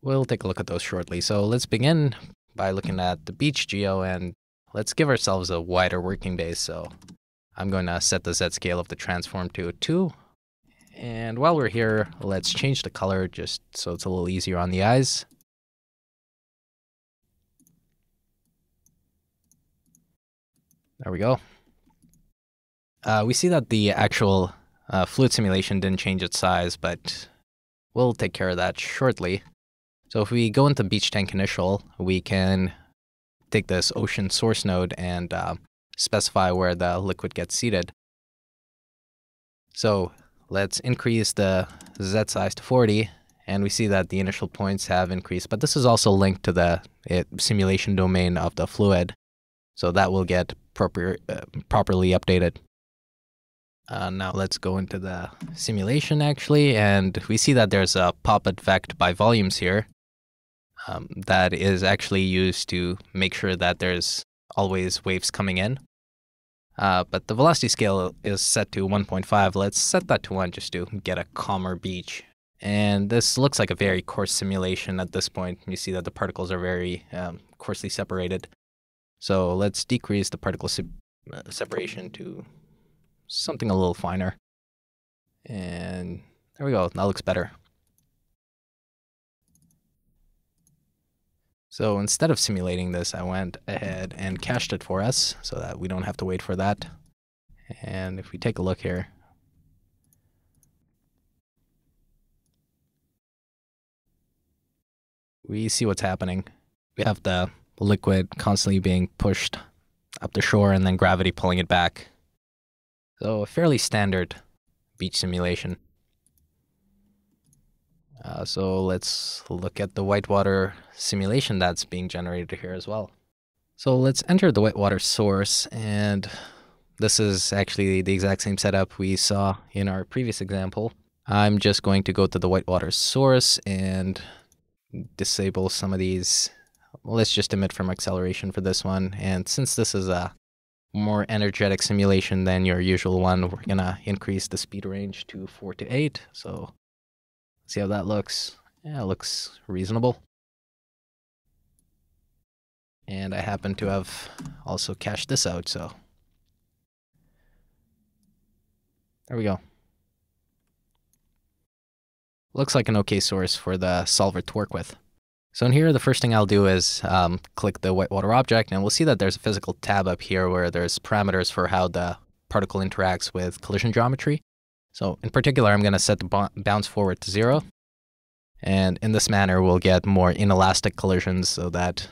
We'll take a look at those shortly. So let's begin by looking at the beach geo and let's give ourselves a wider working base. So I'm going to set the Z scale of the transform to 2 and while we're here, let's change the color just so it's a little easier on the eyes. There we go. Uh, we see that the actual uh, fluid simulation didn't change its size, but we'll take care of that shortly. So if we go into Beach Tank Initial, we can take this ocean source node and uh, specify where the liquid gets seated. So Let's increase the Z size to 40 and we see that the initial points have increased, but this is also linked to the it, simulation domain of the fluid. So that will get proper, uh, properly updated. Uh, now let's go into the simulation actually, and we see that there's a POP Advect by Volumes here um, that is actually used to make sure that there's always waves coming in. Uh, but the velocity scale is set to 1.5. Let's set that to 1 just to get a calmer beach. And this looks like a very coarse simulation at this point. You see that the particles are very um, coarsely separated. So let's decrease the particle se uh, separation to something a little finer. And there we go, that looks better. So instead of simulating this, I went ahead and cached it for us so that we don't have to wait for that. And if we take a look here, we see what's happening. We have the liquid constantly being pushed up the shore and then gravity pulling it back. So a fairly standard beach simulation. Uh, so let's look at the whitewater simulation that's being generated here as well. So let's enter the whitewater source and this is actually the exact same setup we saw in our previous example. I'm just going to go to the whitewater source and disable some of these. Let's just emit from acceleration for this one. And since this is a more energetic simulation than your usual one, we're going to increase the speed range to 4 to 8. So see how that looks. Yeah, it looks reasonable. And I happen to have also cached this out, so there we go. Looks like an okay source for the solver to work with. So in here, the first thing I'll do is um, click the whitewater object, and we'll see that there's a physical tab up here where there's parameters for how the particle interacts with collision geometry. So in particular, I'm going to set the bounce forward to zero. And in this manner, we'll get more inelastic collisions so that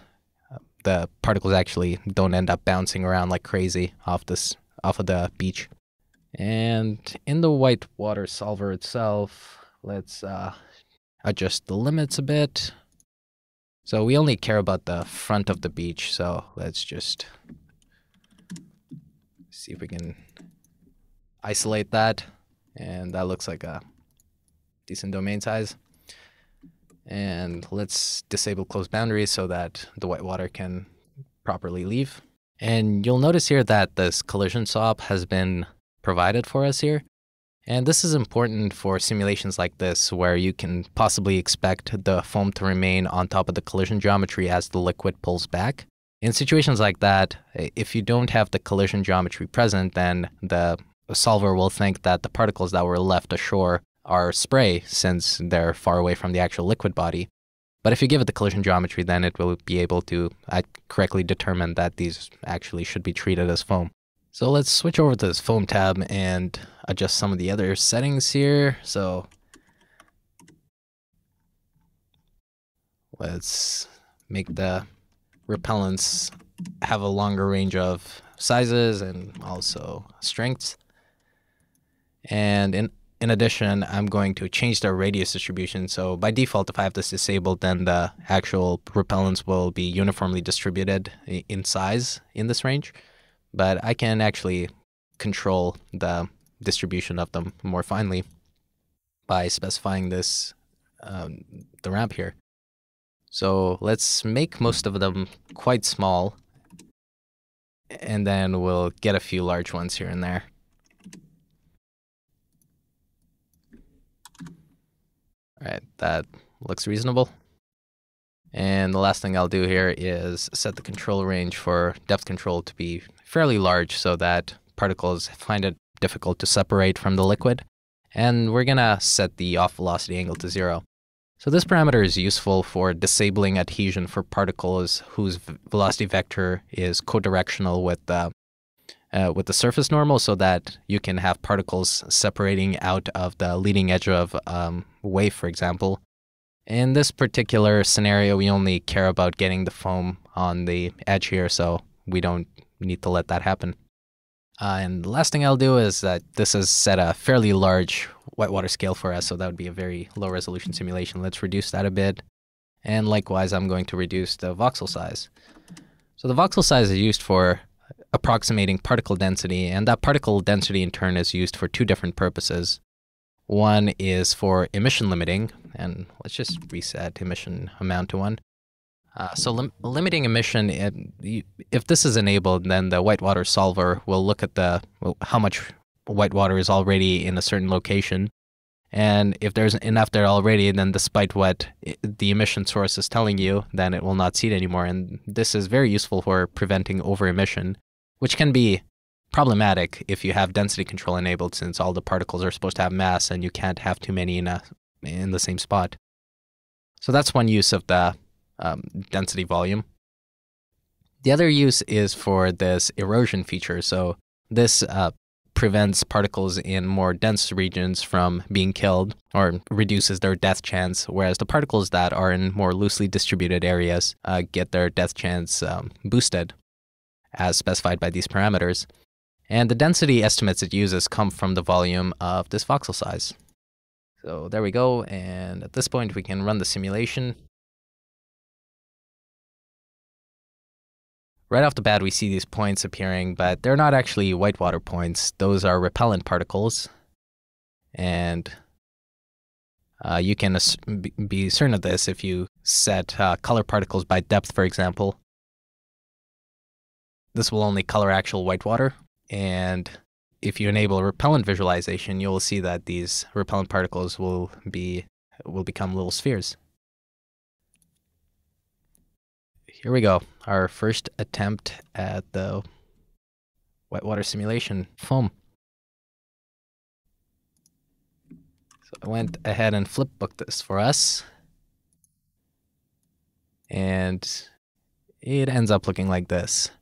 uh, the particles actually don't end up bouncing around like crazy off this off of the beach. And in the white water solver itself, let's uh, adjust the limits a bit. So we only care about the front of the beach, so let's just see if we can isolate that. And that looks like a decent domain size. And let's disable closed boundaries so that the whitewater can properly leave. And you'll notice here that this collision SOP has been provided for us here. And this is important for simulations like this, where you can possibly expect the foam to remain on top of the collision geometry as the liquid pulls back. In situations like that, if you don't have the collision geometry present, then the solver will think that the particles that were left ashore are spray since they're far away from the actual liquid body. But if you give it the collision geometry, then it will be able to uh, correctly determine that these actually should be treated as foam. So let's switch over to this foam tab and adjust some of the other settings here. So let's make the repellents have a longer range of sizes and also strengths. And in in addition, I'm going to change the radius distribution. So by default, if I have this disabled, then the actual repellents will be uniformly distributed in size in this range. But I can actually control the distribution of them more finely by specifying this, um, the ramp here. So let's make most of them quite small, and then we'll get a few large ones here and there. Right, that looks reasonable. And the last thing I'll do here is set the control range for depth control to be fairly large so that particles find it difficult to separate from the liquid. And we're going to set the off velocity angle to zero. So this parameter is useful for disabling adhesion for particles whose velocity vector is co-directional with the uh, with the surface normal so that you can have particles separating out of the leading edge of um, wave, for example. In this particular scenario, we only care about getting the foam on the edge here, so we don't need to let that happen. Uh, and the last thing I'll do is that this is set a fairly large whitewater scale for us, so that would be a very low resolution simulation. Let's reduce that a bit. And likewise, I'm going to reduce the voxel size. So the voxel size is used for approximating particle density, and that particle density in turn is used for two different purposes. One is for emission limiting, and let's just reset emission amount to one. Uh, so lim limiting emission, it, if this is enabled, then the whitewater solver will look at the how much whitewater is already in a certain location, And if there's enough there already, then despite what the emission source is telling you, then it will not seed anymore. And this is very useful for preventing over emission, which can be problematic if you have density control enabled since all the particles are supposed to have mass and you can't have too many in, a, in the same spot. So that's one use of the um, density volume. The other use is for this erosion feature. So this uh, prevents particles in more dense regions from being killed or reduces their death chance, whereas the particles that are in more loosely distributed areas uh, get their death chance um, boosted as specified by these parameters. And the density estimates it uses come from the volume of this voxel size. So there we go, and at this point we can run the simulation. Right off the bat, we see these points appearing, but they're not actually whitewater points. Those are repellent particles. And uh, you can be certain of this if you set uh, color particles by depth, for example. This will only color actual whitewater. And if you enable repellent visualization, you'll see that these repellent particles will be will become little spheres. Here we go. Our first attempt at the whitewater simulation foam. So I went ahead and flipbooked this for us. And it ends up looking like this.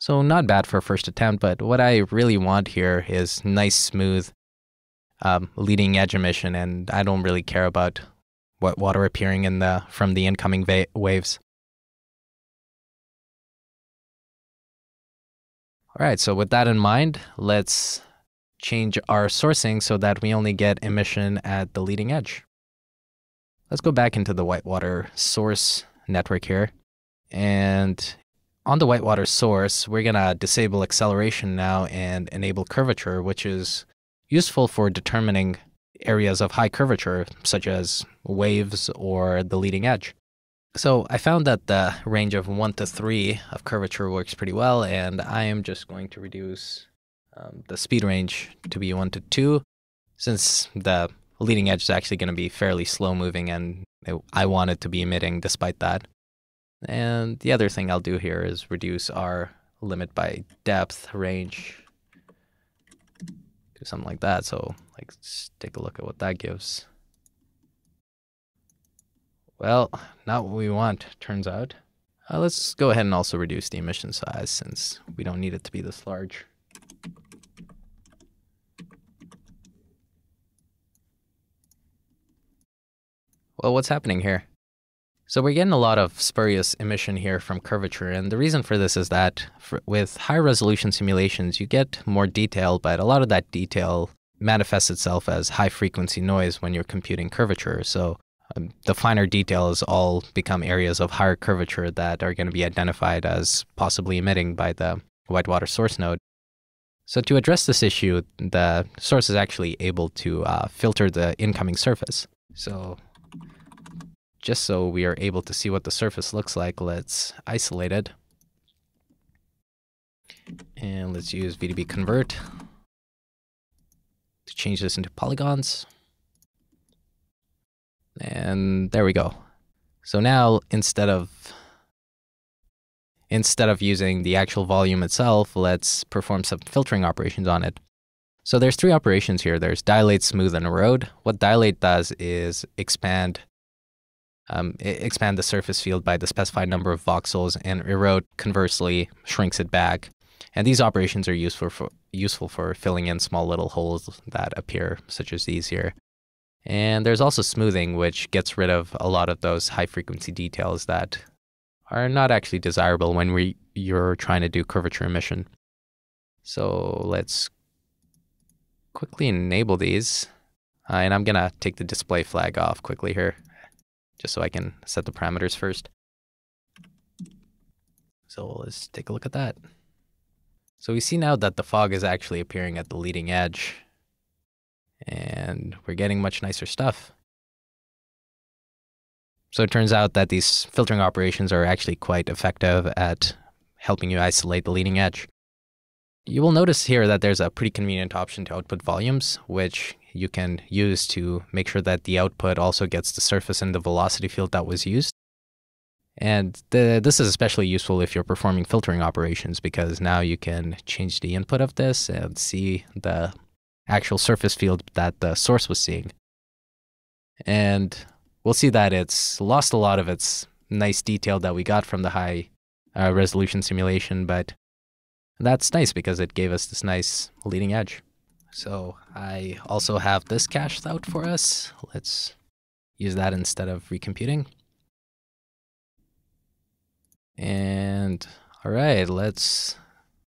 So not bad for a first attempt, but what I really want here is nice, smooth um, leading edge emission, and I don't really care about whitewater appearing in the from the incoming waves. All right, so with that in mind, let's change our sourcing so that we only get emission at the leading edge. Let's go back into the whitewater source network here. And on the whitewater source, we're going to disable acceleration now and enable curvature, which is useful for determining areas of high curvature, such as waves or the leading edge. So I found that the range of 1 to 3 of curvature works pretty well, and I am just going to reduce um, the speed range to be 1 to 2, since the leading edge is actually going to be fairly slow moving, and it, I want it to be emitting despite that. And the other thing I'll do here is reduce our limit by depth range do something like that. So like, let's take a look at what that gives. Well, not what we want, turns out. Uh, let's go ahead and also reduce the emission size since we don't need it to be this large. Well, what's happening here? So we're getting a lot of spurious emission here from curvature, and the reason for this is that for, with high resolution simulations, you get more detail, but a lot of that detail manifests itself as high frequency noise when you're computing curvature. So um, the finer details all become areas of higher curvature that are going to be identified as possibly emitting by the whitewater source node. So to address this issue, the source is actually able to uh, filter the incoming surface. So just so we are able to see what the surface looks like, let's isolate it. And let's use VDB convert to change this into polygons. And there we go. So now instead of instead of using the actual volume itself, let's perform some filtering operations on it. So there's three operations here. There's dilate, smooth, and erode. What dilate does is expand um, expand the surface field by the specified number of voxels, and erode conversely shrinks it back. And these operations are useful for useful for filling in small little holes that appear, such as these here. And there's also smoothing, which gets rid of a lot of those high frequency details that are not actually desirable when we, you're trying to do curvature emission. So let's quickly enable these. Uh, and I'm going to take the display flag off quickly here, just so I can set the parameters first. So let's take a look at that. So we see now that the fog is actually appearing at the leading edge and we're getting much nicer stuff. So it turns out that these filtering operations are actually quite effective at helping you isolate the leading edge. You will notice here that there's a pretty convenient option to output volumes, which you can use to make sure that the output also gets the surface and the velocity field that was used. And the, this is especially useful if you're performing filtering operations because now you can change the input of this and see the actual surface field that the source was seeing. And we'll see that it's lost a lot of its nice detail that we got from the high uh, resolution simulation, but that's nice because it gave us this nice leading edge. So I also have this cached out for us. Let's use that instead of recomputing. And all right, let's,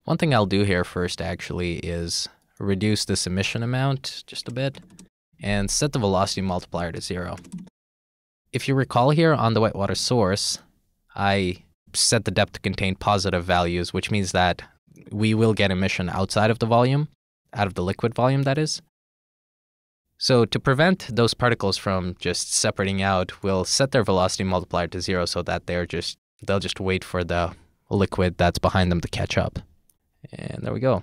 one thing I'll do here first actually is reduce this emission amount just a bit and set the velocity multiplier to zero. If you recall here on the whitewater source, I set the depth to contain positive values, which means that we will get emission outside of the volume, out of the liquid volume, that is. So to prevent those particles from just separating out, we'll set their velocity multiplier to zero so that they're just they'll just wait for the liquid that's behind them to catch up. And there we go.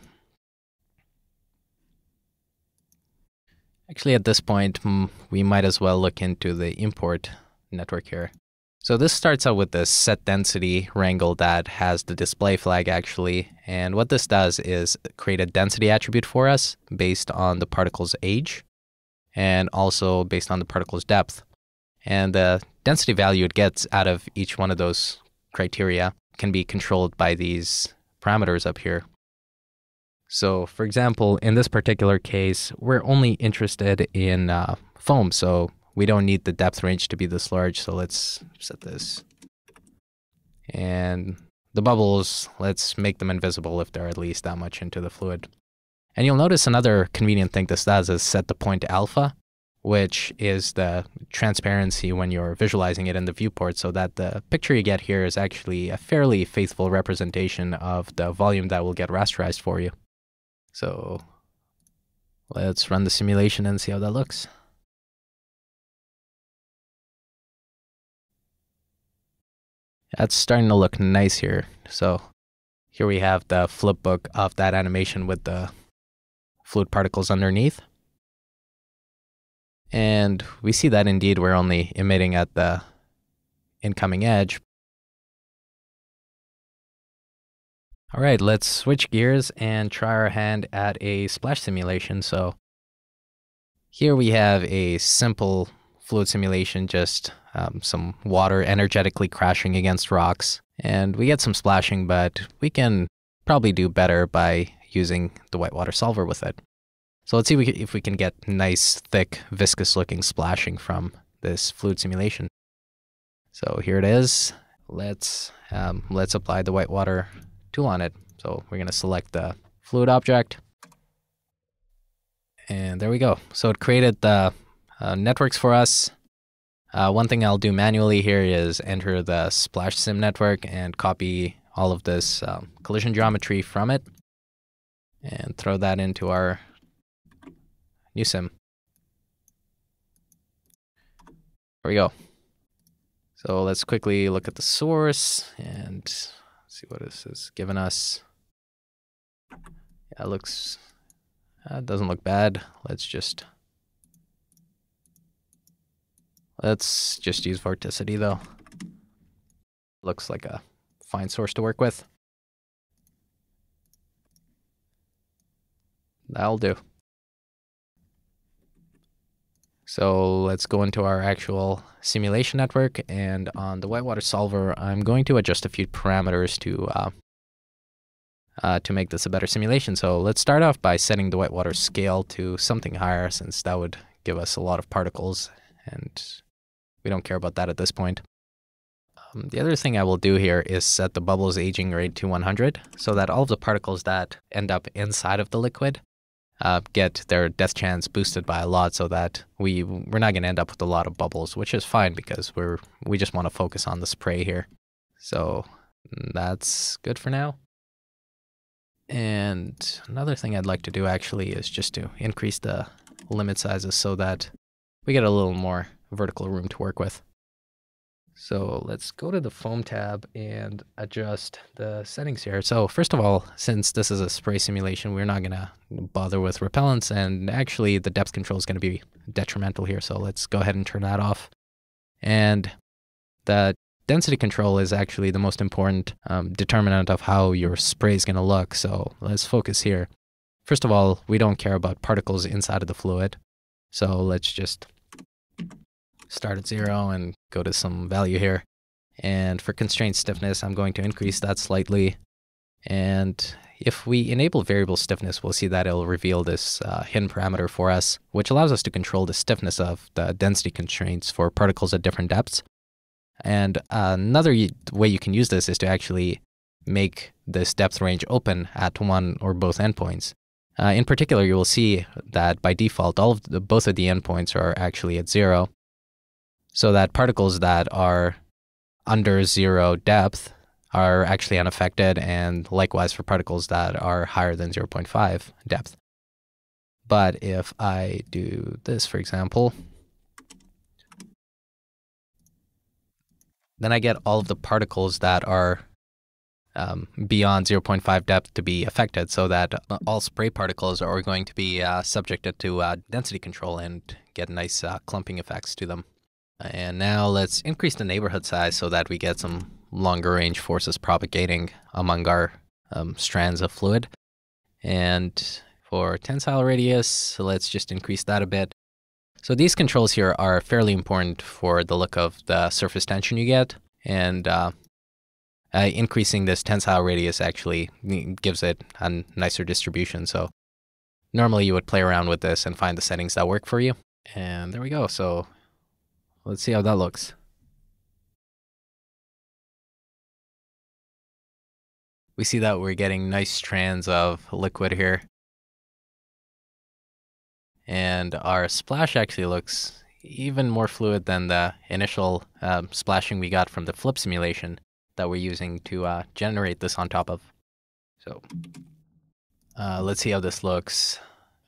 Actually, at this point, mm, we might as well look into the import network here. So this starts out with the set density wrangle that has the display flag actually. And what this does is create a density attribute for us based on the particle's age and also based on the particle's depth. And the density value it gets out of each one of those criteria can be controlled by these parameters up here. So for example, in this particular case, we're only interested in uh, foam. So we don't need the depth range to be this large, so let's set this. And the bubbles, let's make them invisible if they're at least that much into the fluid. And you'll notice another convenient thing this does is set the point alpha, which is the transparency when you're visualizing it in the viewport so that the picture you get here is actually a fairly faithful representation of the volume that will get rasterized for you. So let's run the simulation and see how that looks. That's starting to look nice here. So here we have the flipbook of that animation with the fluid particles underneath. And we see that indeed we're only emitting at the incoming edge. All right, let's switch gears and try our hand at a splash simulation. So here we have a simple fluid simulation, just um, some water energetically crashing against rocks. And we get some splashing, but we can probably do better by using the whitewater solver with it. So let's see if we can get nice, thick, viscous looking splashing from this fluid simulation. So here it is. Let's, um, let's apply the whitewater tool on it. So we're going to select the fluid object. And there we go. So it created the uh, networks for us. Uh, one thing I'll do manually here is enter the splash sim network and copy all of this um, collision geometry from it and throw that into our new sim. There we go. So let's quickly look at the source and see what this has given us. Yeah, it looks, uh, doesn't look bad. Let's just Let's just use vorticity though. Looks like a fine source to work with. That'll do. So let's go into our actual simulation network and on the whitewater solver, I'm going to adjust a few parameters to uh, uh, to make this a better simulation. So let's start off by setting the whitewater scale to something higher since that would give us a lot of particles and we don't care about that at this point. Um, the other thing I will do here is set the bubble's aging rate to 100 so that all of the particles that end up inside of the liquid uh, get their death chance boosted by a lot so that we, we're not going to end up with a lot of bubbles, which is fine because we're, we just want to focus on the spray here. So that's good for now. And another thing I'd like to do actually is just to increase the limit sizes so that we get a little more vertical room to work with. So let's go to the foam tab and adjust the settings here. So first of all, since this is a spray simulation, we're not gonna bother with repellents and actually the depth control is gonna be detrimental here. So let's go ahead and turn that off. And the density control is actually the most important um, determinant of how your spray is gonna look. So let's focus here. First of all, we don't care about particles inside of the fluid. So let's just start at zero and go to some value here. And for constraint stiffness, I'm going to increase that slightly. And if we enable variable stiffness, we'll see that it'll reveal this uh, hidden parameter for us, which allows us to control the stiffness of the density constraints for particles at different depths. And uh, another way you can use this is to actually make this depth range open at one or both endpoints. Uh, in particular, you will see that by default, all of the, both of the endpoints are actually at zero, so that particles that are under zero depth are actually unaffected, and likewise for particles that are higher than 0.5 depth. But if I do this, for example, then I get all of the particles that are um, beyond 0.5 depth to be affected so that all spray particles are going to be uh, subjected to uh, density control and get nice uh, clumping effects to them. And now let's increase the neighborhood size so that we get some longer range forces propagating among our um, strands of fluid. And for tensile radius, let's just increase that a bit. So these controls here are fairly important for the look of the surface tension you get. And uh, uh, increasing this tensile radius actually gives it a nicer distribution. So normally you would play around with this and find the settings that work for you. And there we go. So Let's see how that looks. We see that we're getting nice strands of liquid here. And our splash actually looks even more fluid than the initial um, splashing we got from the flip simulation that we're using to uh, generate this on top of. So uh, let's see how this looks.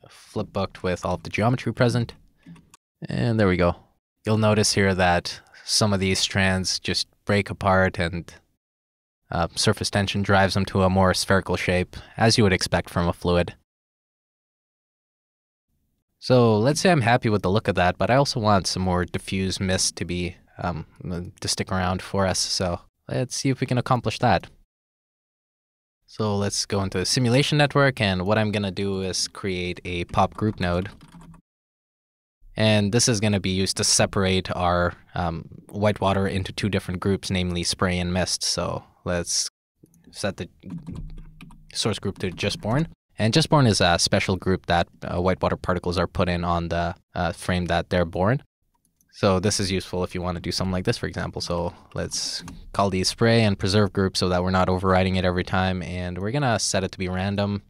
Flip booked with all of the geometry present. And there we go. You'll notice here that some of these strands just break apart and uh, surface tension drives them to a more spherical shape, as you would expect from a fluid. So let's say I'm happy with the look of that, but I also want some more diffuse mist to be um, to stick around for us. So let's see if we can accomplish that. So let's go into the simulation network, and what I'm gonna do is create a pop group node. And this is going to be used to separate our um, white water into two different groups, namely spray and mist. So let's set the source group to just born. And just born is a special group that uh, white water particles are put in on the uh, frame that they're born. So this is useful if you want to do something like this, for example. So let's call these spray and preserve group so that we're not overriding it every time. And we're going to set it to be random.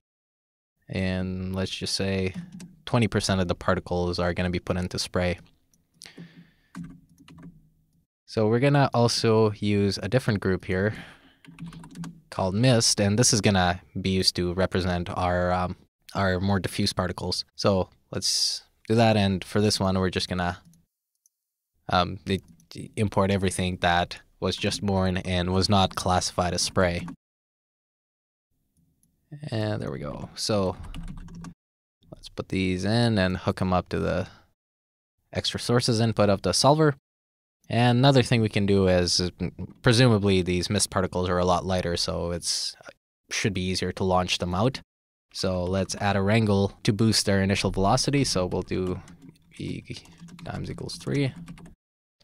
And let's just say 20% of the particles are going to be put into spray. So we're going to also use a different group here called mist, and this is going to be used to represent our, um, our more diffuse particles. So let's do that, and for this one, we're just going to um, import everything that was just born and was not classified as spray. And there we go. So Let's put these in and hook them up to the extra sources input of the solver. And another thing we can do is, presumably these mist particles are a lot lighter, so it's uh, should be easier to launch them out. So let's add a wrangle to boost their initial velocity. So we'll do e times equals 3.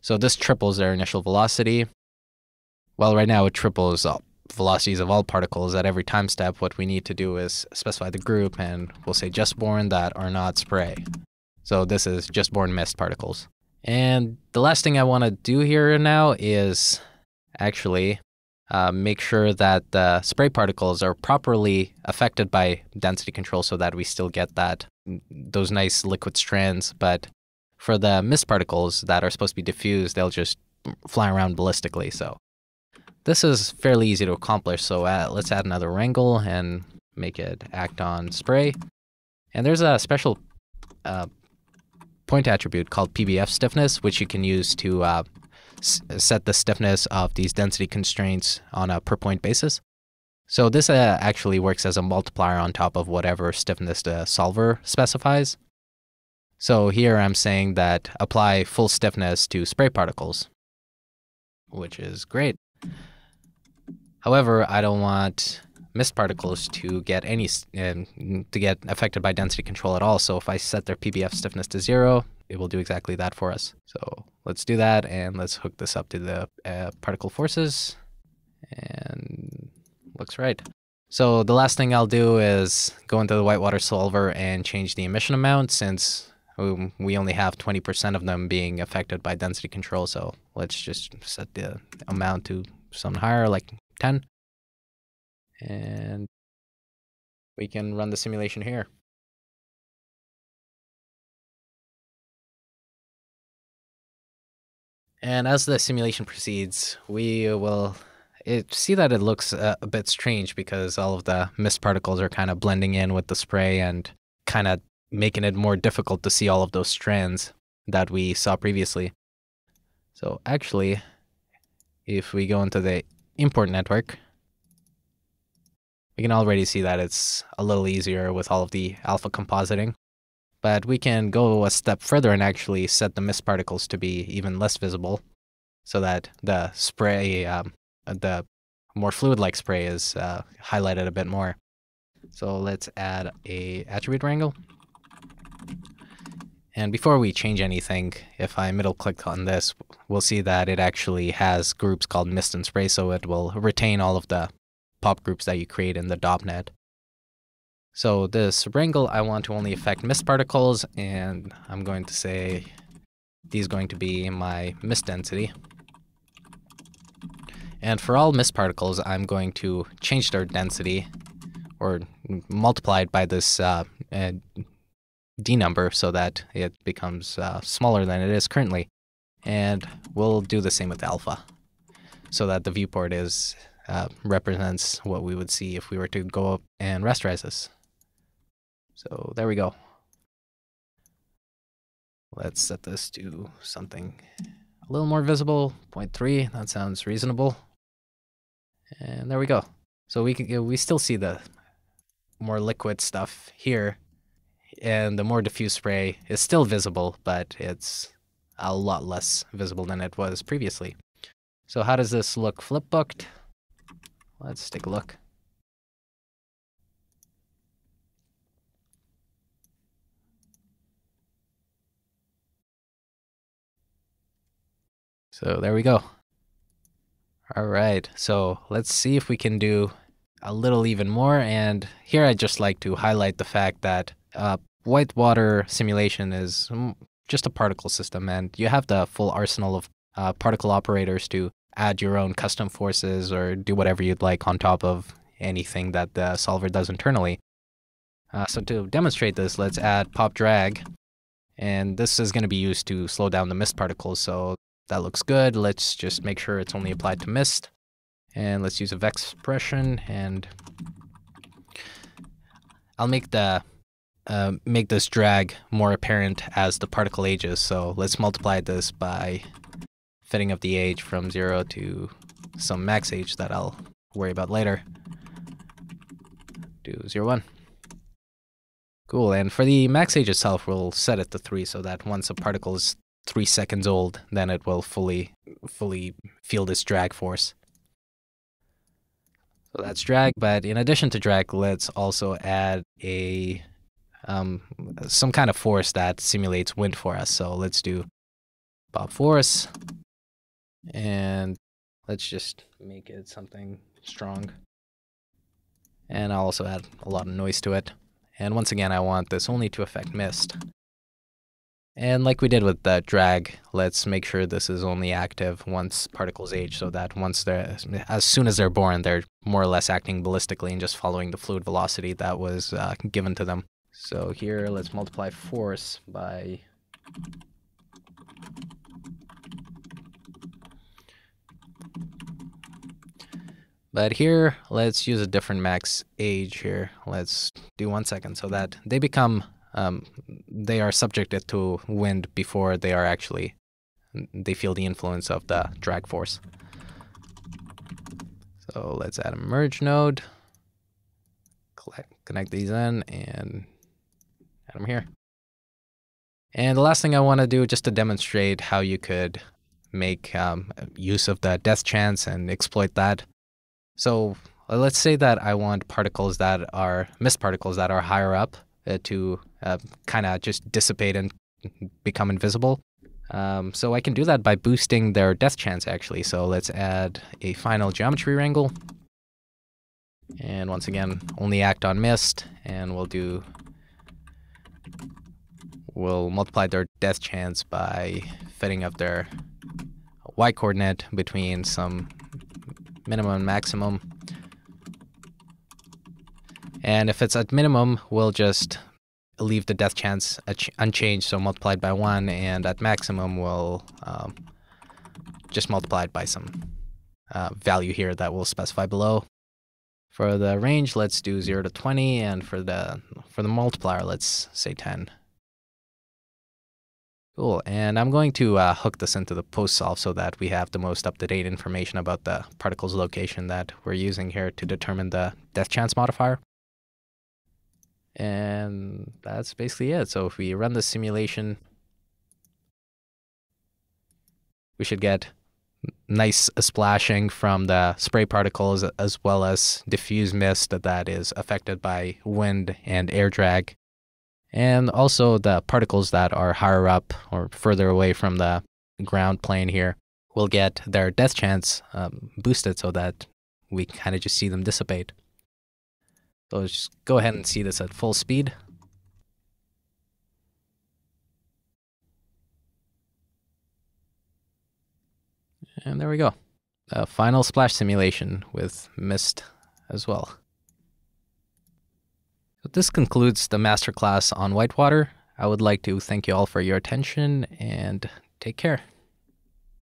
So this triples their initial velocity. Well, right now it triples up velocities of all particles at every time step, what we need to do is specify the group and we'll say just born that are not spray. So this is just born mist particles. And the last thing I want to do here now is actually uh, make sure that the spray particles are properly affected by density control so that we still get that those nice liquid strands. But for the mist particles that are supposed to be diffused, they'll just fly around ballistically. So this is fairly easy to accomplish, so uh, let's add another wrangle and make it act on spray. And there's a special uh, point attribute called PBF stiffness, which you can use to uh, set the stiffness of these density constraints on a per point basis. So this uh, actually works as a multiplier on top of whatever stiffness the solver specifies. So here I'm saying that apply full stiffness to spray particles, which is great. However, I don't want mist particles to get any uh, to get affected by density control at all. So if I set their PBF stiffness to zero, it will do exactly that for us. So let's do that and let's hook this up to the uh, particle forces and looks right. So the last thing I'll do is go into the whitewater solver and change the emission amount since um, we only have 20% of them being affected by density control. So let's just set the amount to something higher, like 10. And we can run the simulation here. And as the simulation proceeds, we will it, see that it looks a, a bit strange because all of the mist particles are kind of blending in with the spray and kind of making it more difficult to see all of those strands that we saw previously. So actually, if we go into the import network, we can already see that it's a little easier with all of the alpha compositing. But we can go a step further and actually set the mist particles to be even less visible so that the spray, um, the more fluid-like spray is uh, highlighted a bit more. So let's add a attribute wrangle. And before we change anything, if I middle click on this, we'll see that it actually has groups called mist and spray, so it will retain all of the pop groups that you create in the DOPNet. So this wrangle, I want to only affect mist particles, and I'm going to say these going to be my mist density. And for all mist particles, I'm going to change their density or multiply it by this uh, uh, d number so that it becomes uh, smaller than it is currently. And we'll do the same with alpha so that the viewport is uh, represents what we would see if we were to go up and rasterize this. So there we go. Let's set this to something a little more visible, 0.3, that sounds reasonable. And there we go. So we can we still see the more liquid stuff here, and the more diffuse spray is still visible, but it's a lot less visible than it was previously. So how does this look flip booked? Let's take a look. So there we go. All right, so let's see if we can do a little even more. And here I'd just like to highlight the fact that uh, whitewater simulation is just a particle system, and you have the full arsenal of uh, particle operators to add your own custom forces or do whatever you'd like on top of anything that the solver does internally. Uh, so to demonstrate this, let's add pop drag. And this is going to be used to slow down the mist particles. So that looks good. Let's just make sure it's only applied to mist. And let's use a vex expression and I'll make the uh, make this drag more apparent as the particle ages. So let's multiply this by fitting up the age from 0 to some max age that I'll worry about later. Do 0, 1. Cool, and for the max age itself, we'll set it to 3 so that once a particle is 3 seconds old, then it will fully, fully feel this drag force. So that's drag, but in addition to drag, let's also add a um, some kind of force that simulates wind for us. So let's do POP force and let's just make it something strong. And I'll also add a lot of noise to it. And once again, I want this only to affect mist. And like we did with the drag, let's make sure this is only active once particles age so that once they're, as soon as they're born, they're more or less acting ballistically and just following the fluid velocity that was uh, given to them. So here, let's multiply force by But here, let's use a different max age here. Let's do one second so that they become, um, they are subjected to wind before they are actually they feel the influence of the drag force. So let's add a merge node, connect these in, and them here. And the last thing I want to do just to demonstrate how you could make um, use of the death chance and exploit that. So let's say that I want particles that are mist particles that are higher up uh, to uh, kind of just dissipate and become invisible. Um, so I can do that by boosting their death chance actually. So let's add a final geometry wrangle. And once again, only act on mist, and we'll do we'll multiply their death chance by fitting up their y coordinate between some minimum and maximum. And if it's at minimum, we'll just leave the death chance unchanged, so multiplied by 1, and at maximum, we'll um, just multiply it by some uh, value here that we'll specify below. For the range, let's do 0 to 20, and for the for the multiplier, let's say 10. Cool, and I'm going to uh, hook this into the post solve so that we have the most up-to-date information about the particle's location that we're using here to determine the death chance modifier. And that's basically it. So if we run the simulation, we should get nice splashing from the spray particles as well as diffuse mist that is affected by wind and air drag and also the particles that are higher up or further away from the ground plane here will get their death chance um, boosted so that we kind of just see them dissipate. So let's just go ahead and see this at full speed. And there we go. A final splash simulation with mist as well. This concludes the masterclass on whitewater. I would like to thank you all for your attention and take care.